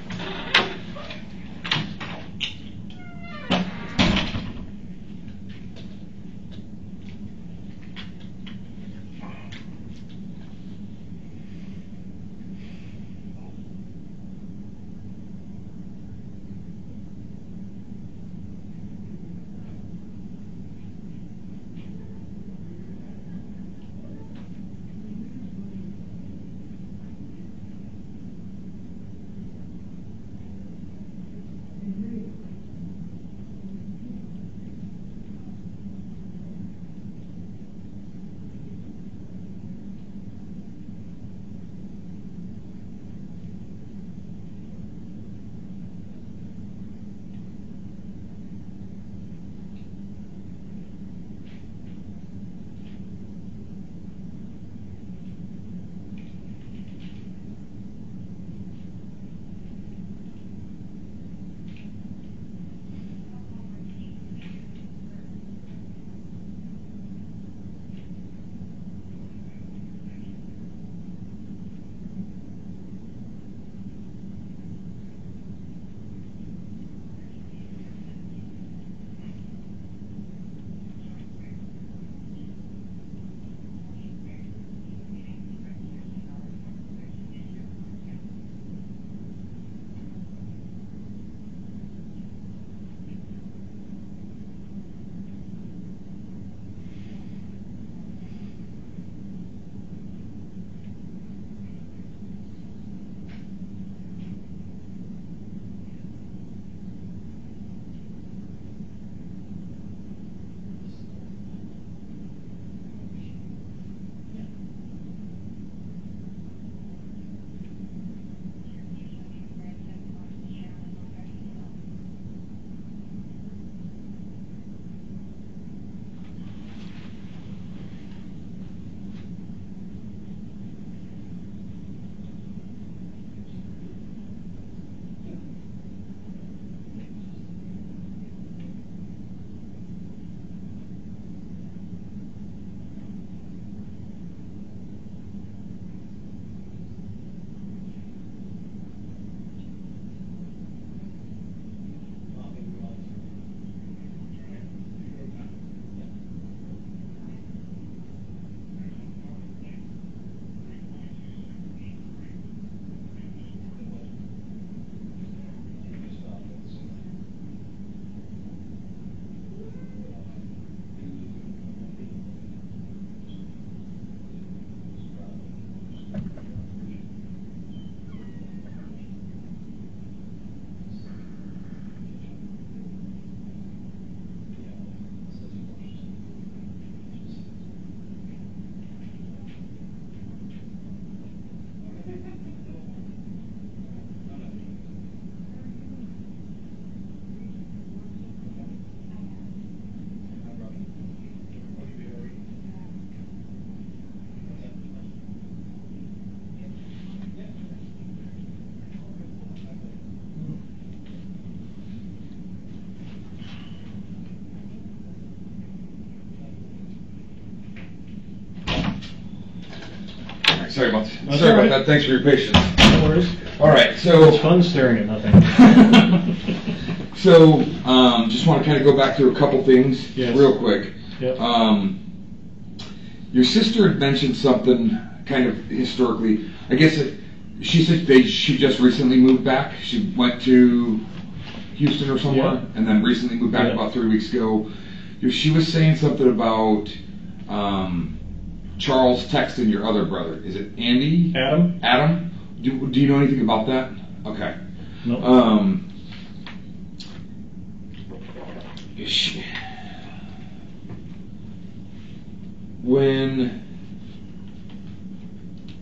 Sorry about sorry all about right. that. Thanks for your patience. No worries. All right, so. It's fun staring at nothing. (laughs) so um, just want to kind of go back through a couple things Yes. real quick. Yep. Um, your sister had mentioned something kind of historically. I guess it, she said they she just recently moved back. She went to Houston or somewhere, Yeah. and then recently moved back Yeah. about three weeks ago. She was saying something about um, Charles texting your other brother. Is it Andy? Adam? Adam? Do, do you know anything about that? Okay. No. Um, when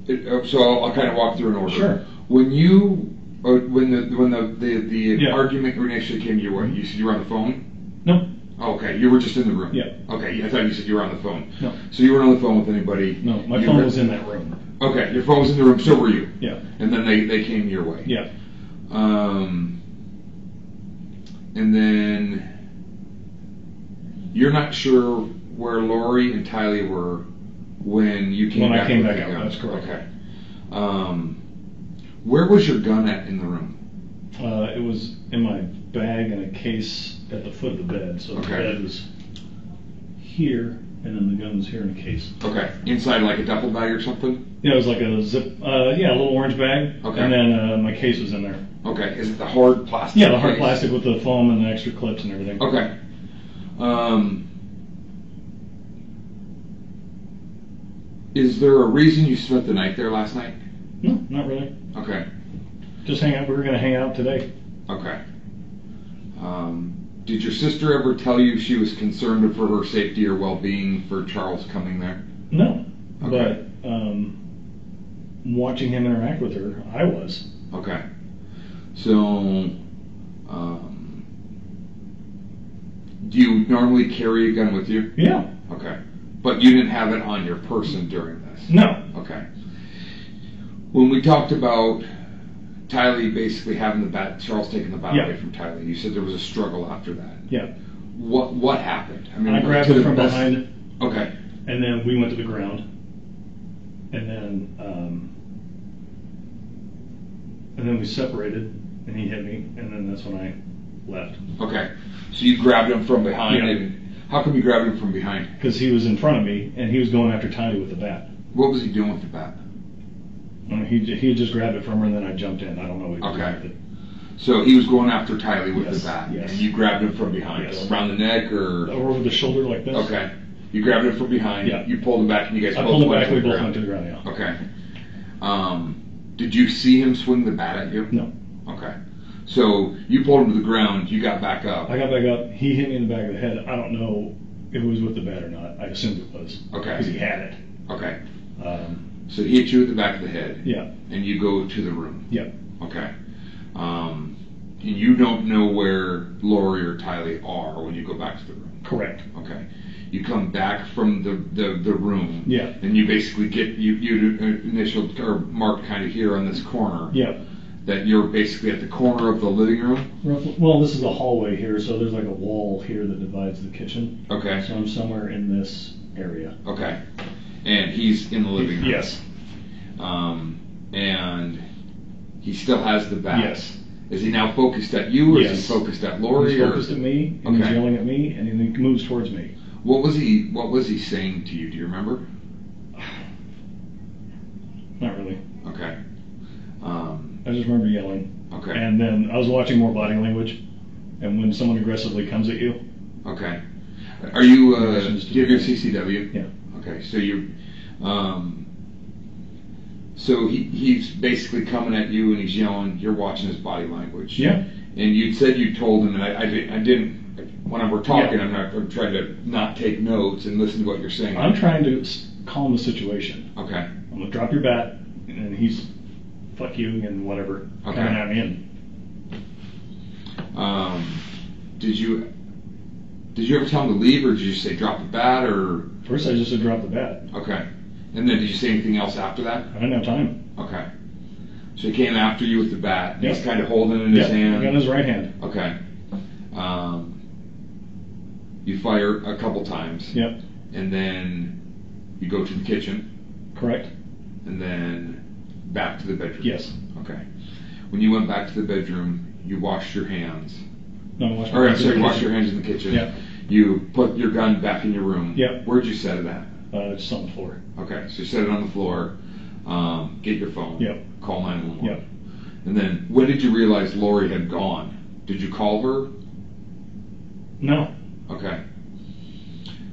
it, uh, so I'll, I'll kind of walk through an order. Sure. When you uh, when the when the the, the Yeah. argument initially came your way, you said you were on the phone. no. Oh, okay, you were just in the room. Yeah. Okay, I thought you said you were on the phone. No. So you weren't on the phone with anybody. No. My You phone were- was in that room. Okay, your phone was in the room. So were you. Yeah. And then they they came your way. Yeah. Um, and then you're not sure where Lori and Tylee were when you came When I back. came with back the out, gun. that's correct. Okay. Um, Where was your gun at in the room? Uh, it was in my bag in a case at the foot of the bed. So the Okay. bed was here, and then the gun was here in a case. Okay, inside like a duffel bag or something. Yeah, it was like a zip. Uh, yeah, a little orange bag. Okay. And then uh, my case was in there. Okay, is it the hard plastic? Yeah, the hard case? plastic with the foam and the extra clips and everything. Okay. Um, is there a reason you spent the night there last night? No, not really. Okay. Just hang out. We were gonna hang out today. Okay. Um, did your sister ever tell you she was concerned for her safety or well-being for Charles coming there? No. Okay. But um, watching him interact with her, I was. Okay. So, um, do you normally carry a gun with you? Yeah. Okay. But you didn't have it on your person during this? No. Okay. When we talked about Tylee basically having the bat, Charles taking the bat Yeah. away from Tylee, you said there was a struggle after that. Yeah. What what happened? I mean, I grabbed him from best- behind, Okay. and then we went to the ground, and then um, and then we separated, and he hit me, and then that's when I left Okay. So you grabbed him from behind, Yeah. and how come you grabbed him from behind? because he was in front of me, and he was going after Tiny with the bat. What was he doing with the bat? He he just grabbed it from her, and then I jumped in. I don't know what he Okay. doing with it. So he was going after Tylee with Yes, the bat, yes. and you grabbed him from behind, Yes. around the neck, or Or over the shoulder like this. okay. You grabbed him from behind. Yeah. You pulled him back, and you guys I both pulled him went back. to We the both ground. went to the ground. Yeah. Okay. Um, did you see him swing the bat at you? No. Okay. So you pulled him to the ground. You got back up. I got back up. He hit me in the back of the head. I don't know if it was with the bat or not. I assumed it was. Okay. Because he had it. Okay. Um, So he hits you at the back of the head, yeah. and you go to the room. Yep. Okay. Um, and you don't know where Lori or Tylee are when you go back to the room. Correct. Okay. You come back from the, the, the room. Yeah. And you basically get you you initial or mark kind of here on this corner Yep. that you're basically at the corner of the living room. Roughly, well, this is a hallway here, so there's like a wall here that divides the kitchen. Okay. So I'm somewhere in this area. Okay. And he's in the living room. Yes. Um, and he still has the bat. Yes. Is he now focused at you, or is he focused at Lori? He's or- focused at me, and he's Okay. yelling at me, and then he moves towards me. What was he? What was he saying to you? Do you remember? (sighs) Not really. Okay. Um, I just remember yelling. okay. And then I was watching more body language, and when someone aggressively comes at you, okay. Are you? Uh, do you have your CCW? Yeah. Okay. So you. Um, so he, he's basically coming at you and he's yelling. You're watching his body language. yeah, And you said you told him, and I, I, didn't, I didn't. When we're talking, Yeah. I'm not. I'm trying to not take notes and listen to what you're saying. I'm trying to calm the situation. Okay. I'm gonna drop your bat, and he's fuck you and whatever Okay. coming at me. And Um, did you? Did you ever tell him to leave, or did you say drop the bat, or first, I just said drop the bat. okay? And then did you say anything else after that? I didn't have time. Okay. So he came after you with the bat. and He's kind of holding it in his hand. Got in his right hand. Okay. Um, you fire a couple times, Yep, and then you go to the kitchen, correct. and then back to the bedroom. Yes. Okay. When you went back to the bedroom, you washed your hands. No, watch Or I'm sorry, you washed your hands in the kitchen. Yeah. You put your gun back in your room. Yeah. Where'd you set it at? Uh, just on the floor. Okay, so you set it on the floor. Um, get your phone. Yep. Call 911. Yep. And then when did you realize Lori had gone? Did you call her? No, Okay.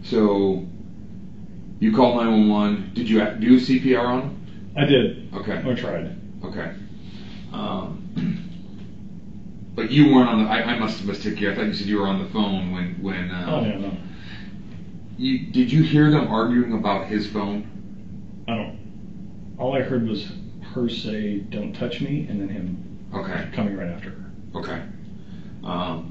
So you called 911. Did you do CPR on him? I did. Okay. I tried. Okay. Um, (clears throat) but you weren't on the. I, I must have mistaken you. I thought you said you were on the phone when when. Uh, Oh yeah, no, You, did you hear them arguing about his phone? I don't. All I heard was her say, "Don't touch me," and then him Okay. coming right after her. Okay. Um,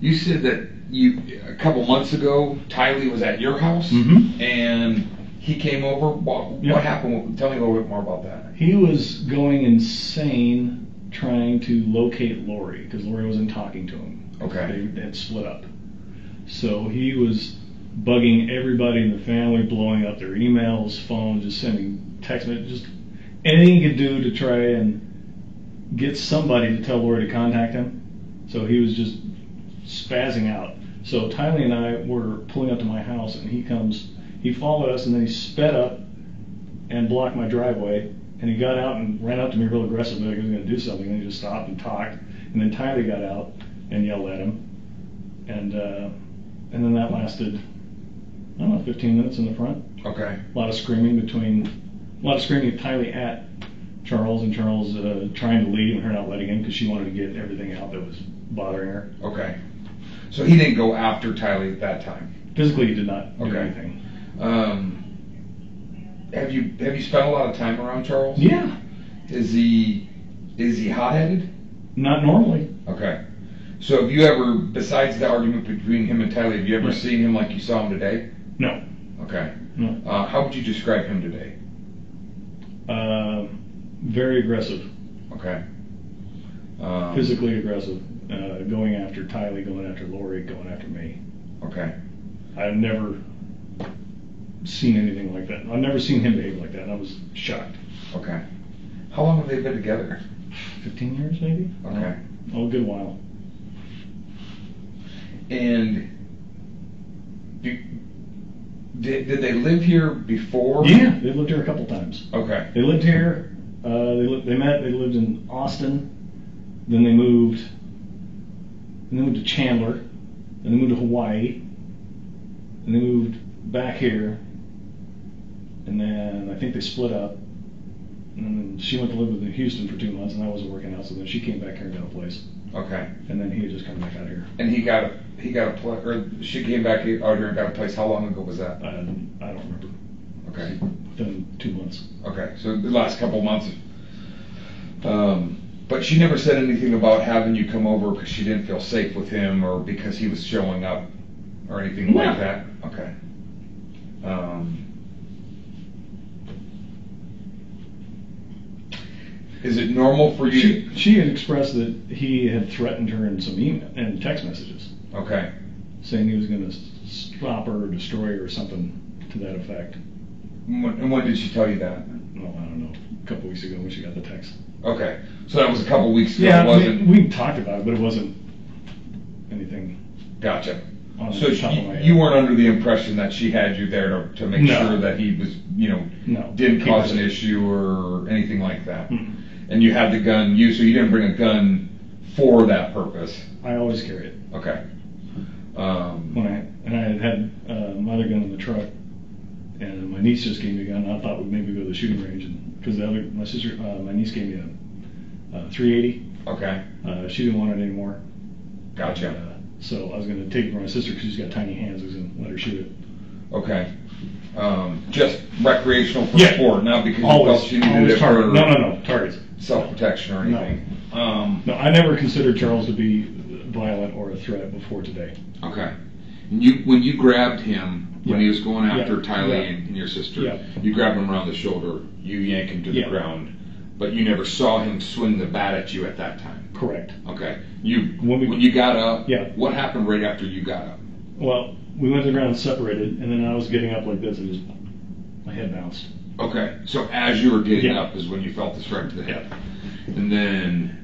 you said that you a couple months ago, Tylee was at your house Mhm. and he came over. What, Yeah. what happened? Tell me a little bit more about that. He was going insane trying to locate Lori because Lori wasn't talking to him. Okay. They had split up. So he was bugging everybody in the family, blowing up their emails, phones, just sending text messages, just anything he could do to try and get somebody to tell Lori to contact him. So he was just spazzing out. So Tylee and I were pulling up to my house, and he comes. He followed us, and then he sped up and blocked my driveway. And he got out and ran up to me real aggressively, like he was going to do something. And he just stopped and talked. And then Tylee got out and yelled at him. And uh, and then that lasted, I don't know, 15 minutes in the front. Okay. A lot of screaming between, a lot of screaming Tylee at Charles, and Charles uh, trying to leave and her not letting him because she wanted to get everything out that was bothering her. Okay. So he didn't go after Tylee at that time. Physically, he did not do Okay. anything. Um, have you have you spent a lot of time around Charles? Yeah, Is he is he hot headed? not normally. Okay. So have you ever, besides the argument between him and Tylee, have you ever Yeah. seen him like you saw him today? No, Okay. no. Uh, how would you describe him today? Uh, very aggressive, Okay. Um, physically aggressive, uh, going after Tylee, going after Lori, going after me. Okay. I've never seen anything like that. I've never seen him behave like that, I was shocked. Okay. How long have they been together? 15 years, maybe? Okay. Oh, a good while. And do, did, did they live here before? Yeah, they lived here a couple times. Okay. They lived here. Uh, they li- they met. They lived in Austin. Then they moved. Then they moved to Chandler. Then they moved to Hawaii. And they moved back here. And then I think they split up. And then she went to live with in Houston for two months, and that wasn't working out. So then she came back here and got a place. Okay. And then he had just come back out here. And he got a he got a place, or she came back out here and got a place. How long ago was that? I, I don't remember. Okay. Within two months. Okay. So the last couple months. Um, but she never said anything about having you come over because she didn't feel safe with him or because he was showing up or anything like that. Okay. Um, is it normal for you? She, she had expressed that he had threatened her in some email and text messages. Okay. saying he was going to stop her or destroy her or something to that effect. When, and when did she tell you that? No, I don't know. A couple weeks ago when she got the text. Okay. So that was a couple weeks ago. Yeah, wasn't. we, we talked about it, but it wasn't anything Gotcha. on So the top of my you, head. you weren't under the impression that she had you there to, to make No. sure that he was, you know, No. didn't cause an issue or anything like that. Mm-mm. And you had the gun, you so you didn't bring a gun for that purpose. I always carry it. Okay. Um, When I and I had had uh, my other gun in the truck, and my niece just gave me a gun. I thought we'd maybe go to the shooting range, and because the other my sister, uh, my niece gave me a, a 380. okay. Uh, she didn't want it anymore. Gotcha. Uh, so I was going to take it for my sister because she's got tiny hands. I was going to let her shoot it. Okay. Um, just recreational for Yeah. sport, not because you Always, felt she needed it target. for No, no, no, targets. self-protection or No. anything. Um, No, I never considered Charles to be violent or a threat before today. Okay. And you, when you grabbed him, when Yeah. he was going after Yeah. Tylee Yeah. and, and your sister, Yeah. you grabbed him around the shoulder, you yank him to the ground, but you never saw him swing the bat at you at that time. Correct. Okay. You, When when, we- you got up, Yeah. what happened right after you got up? Well, we went to the ground separated, and then I was getting up like this, and just my head bounced. Okay. So as you were getting up is when you felt the strike to the head. And then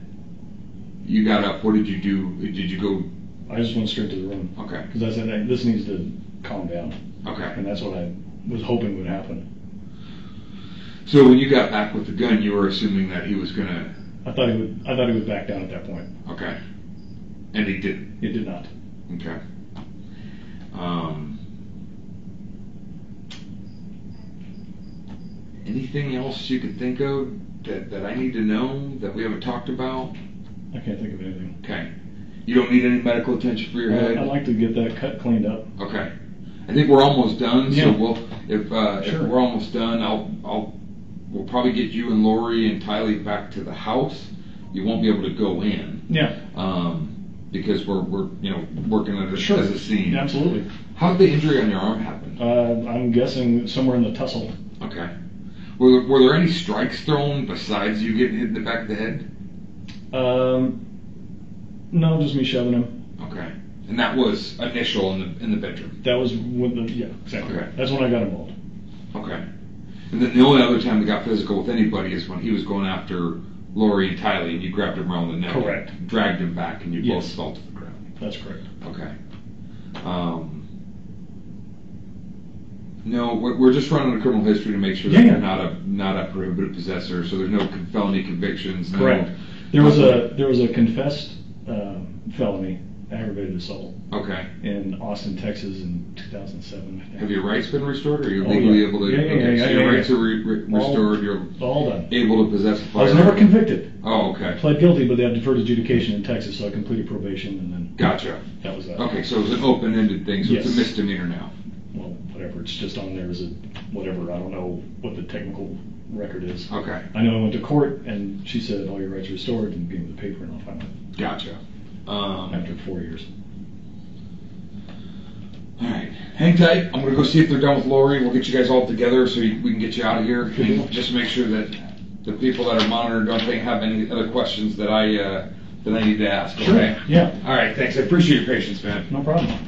you got up, what did you do? Did you go, I just went straight to the room okay, because I said, hey, "This needs to calm down," okay. and that's what I was hoping would happen. So when you got back with the gun, you were assuming that he was gonna, I thought he would. I thought he would back down at that point. okay. And he didn't. It did not. Okay. Um, anything else you could think of that, that I need to know that we haven't talked about? I can't think of anything. Okay. You don't need any medical attention for your head? I'd like to get that cut cleaned up. Okay. I think we're almost done, so Yeah. we'll, if, uh, if Sure. we're almost done, I'll, I'll, we'll probably get you and Lori and Tylee back to the house. You won't be able to go in, Yeah. um, because we're, we're, you know, working at it Sure. as a scene. Absolutely. How did the injury on your arm happen? Uh, I'm guessing somewhere in the tussle. Okay. Were there, were there any strikes thrown besides you getting hit in the back of the head? Um, no, just me shoving him. Okay. And that was initial in the in the bedroom. That was when the yeah exactly. Okay. That's when I got involved. Okay. And then the only other time we got physical with anybody is when he was going after Lori and Tylee, and you grabbed him around the neck. Correct. and Dragged him back, and you Yes. both fell to the ground. That's correct. Okay. Um, no, we're, we're just running a criminal history to make sure that Yeah, yeah. you're not a not a prohibited possessor. So there's no con- felony convictions. No, Correct. There was a there was a confessed um, felony, aggravated assault, Okay. in Austin, Texas, in 2007. I think. Have your rights been restored? Or are you Oh, legally yeah. able to? Yeah, yeah, okay, yeah, so yeah, your yeah, rights yeah. are re- re- All- restored. You're All done. able to possess a I firearm. I was never convicted. Oh, okay. Pled guilty, but they had deferred adjudication in Texas, so I completed probation, and then Gotcha. that was that. Okay, so it was an open-ended thing. So it's Yes. a misdemeanor now. Well, whatever. It's just on there as a whatever. I don't know what the technical record is. Okay. I know I went to court, and she said all your rights are restored, and gave me the paper, and I'll find it Gotcha. Um, after four years. All right, hang tight. I'm gonna go see if they're done with Lori. We'll get you guys all together so you, we can get you out of here. And just make sure that the people that are monitoring don't think have any other questions that I uh, that I need to ask. Okay. Yeah. All right. Thanks. I appreciate your patience, man. No problem.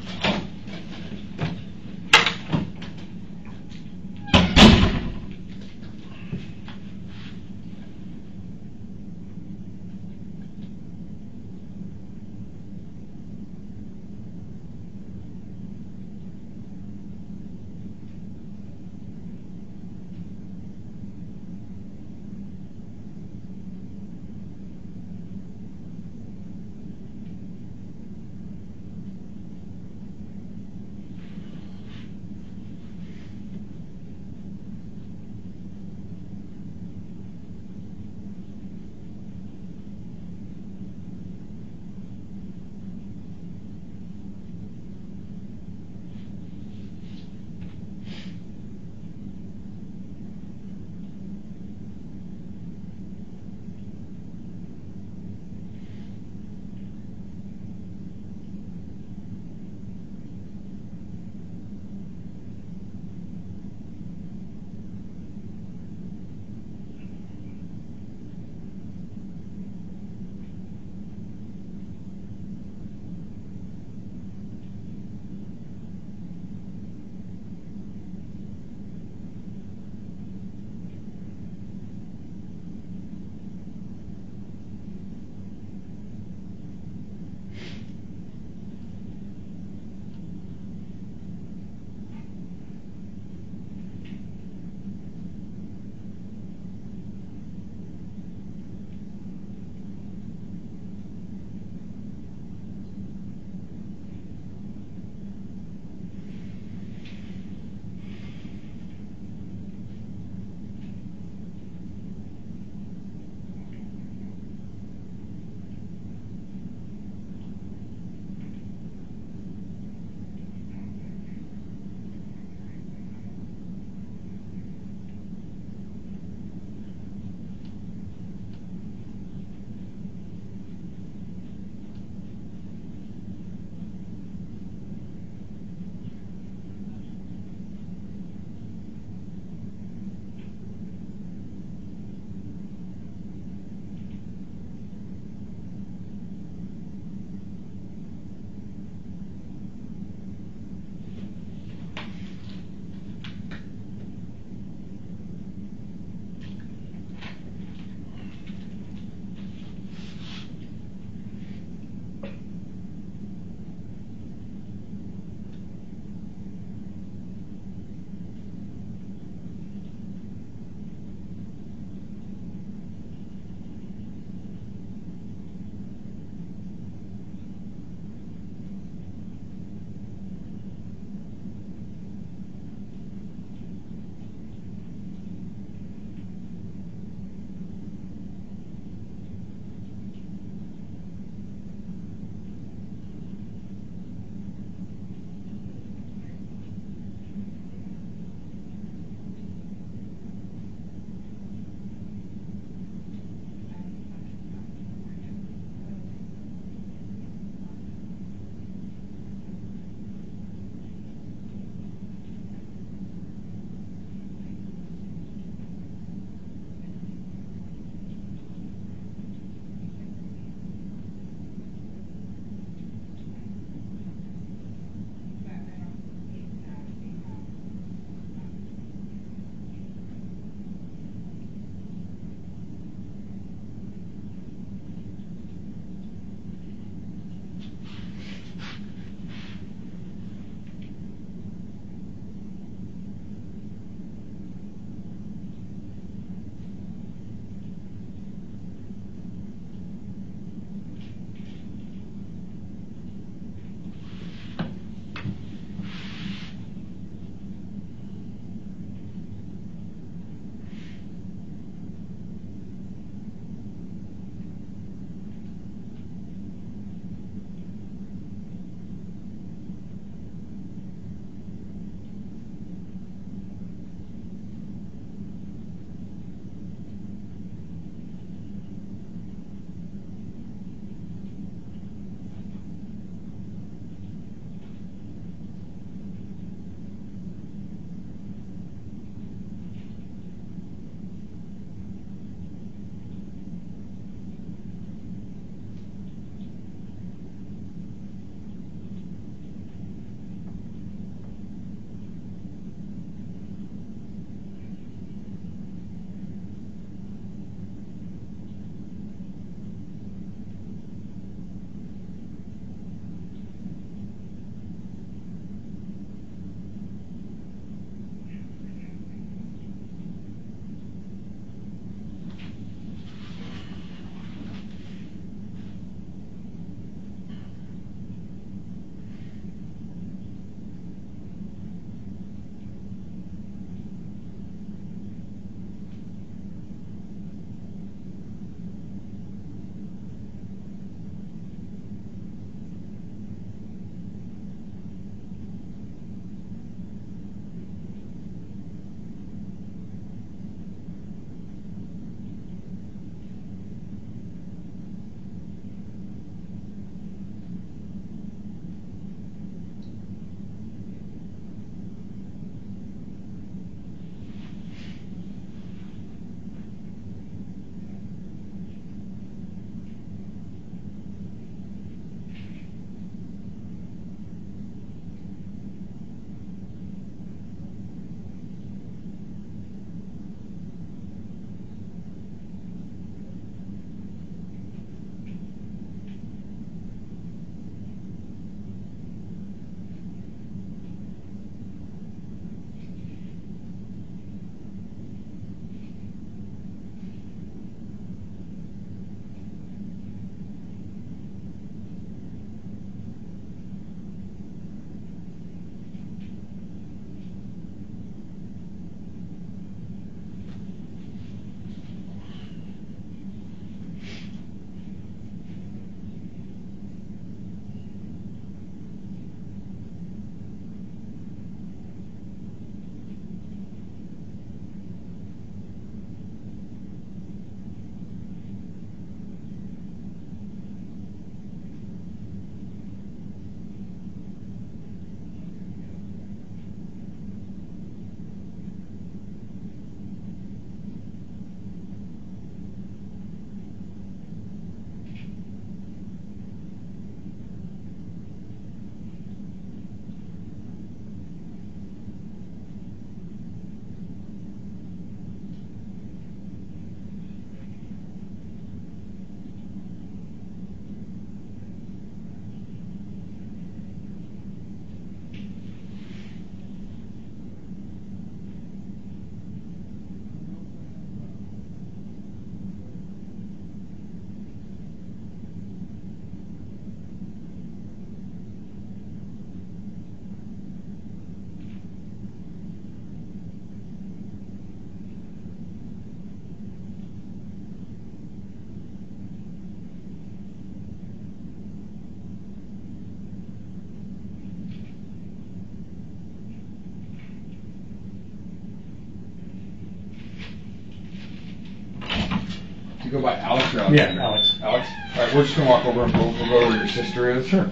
Go by Alex or Yeah, Alex. Alex? All right, we're just gonna walk over and we'll, we'll go where your sister is. Sure.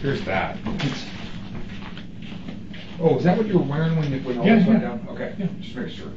Here's that. Oh, is that what you were wearing when you, when all Yeah, this went yeah. down? Okay, Yeah. just make sure.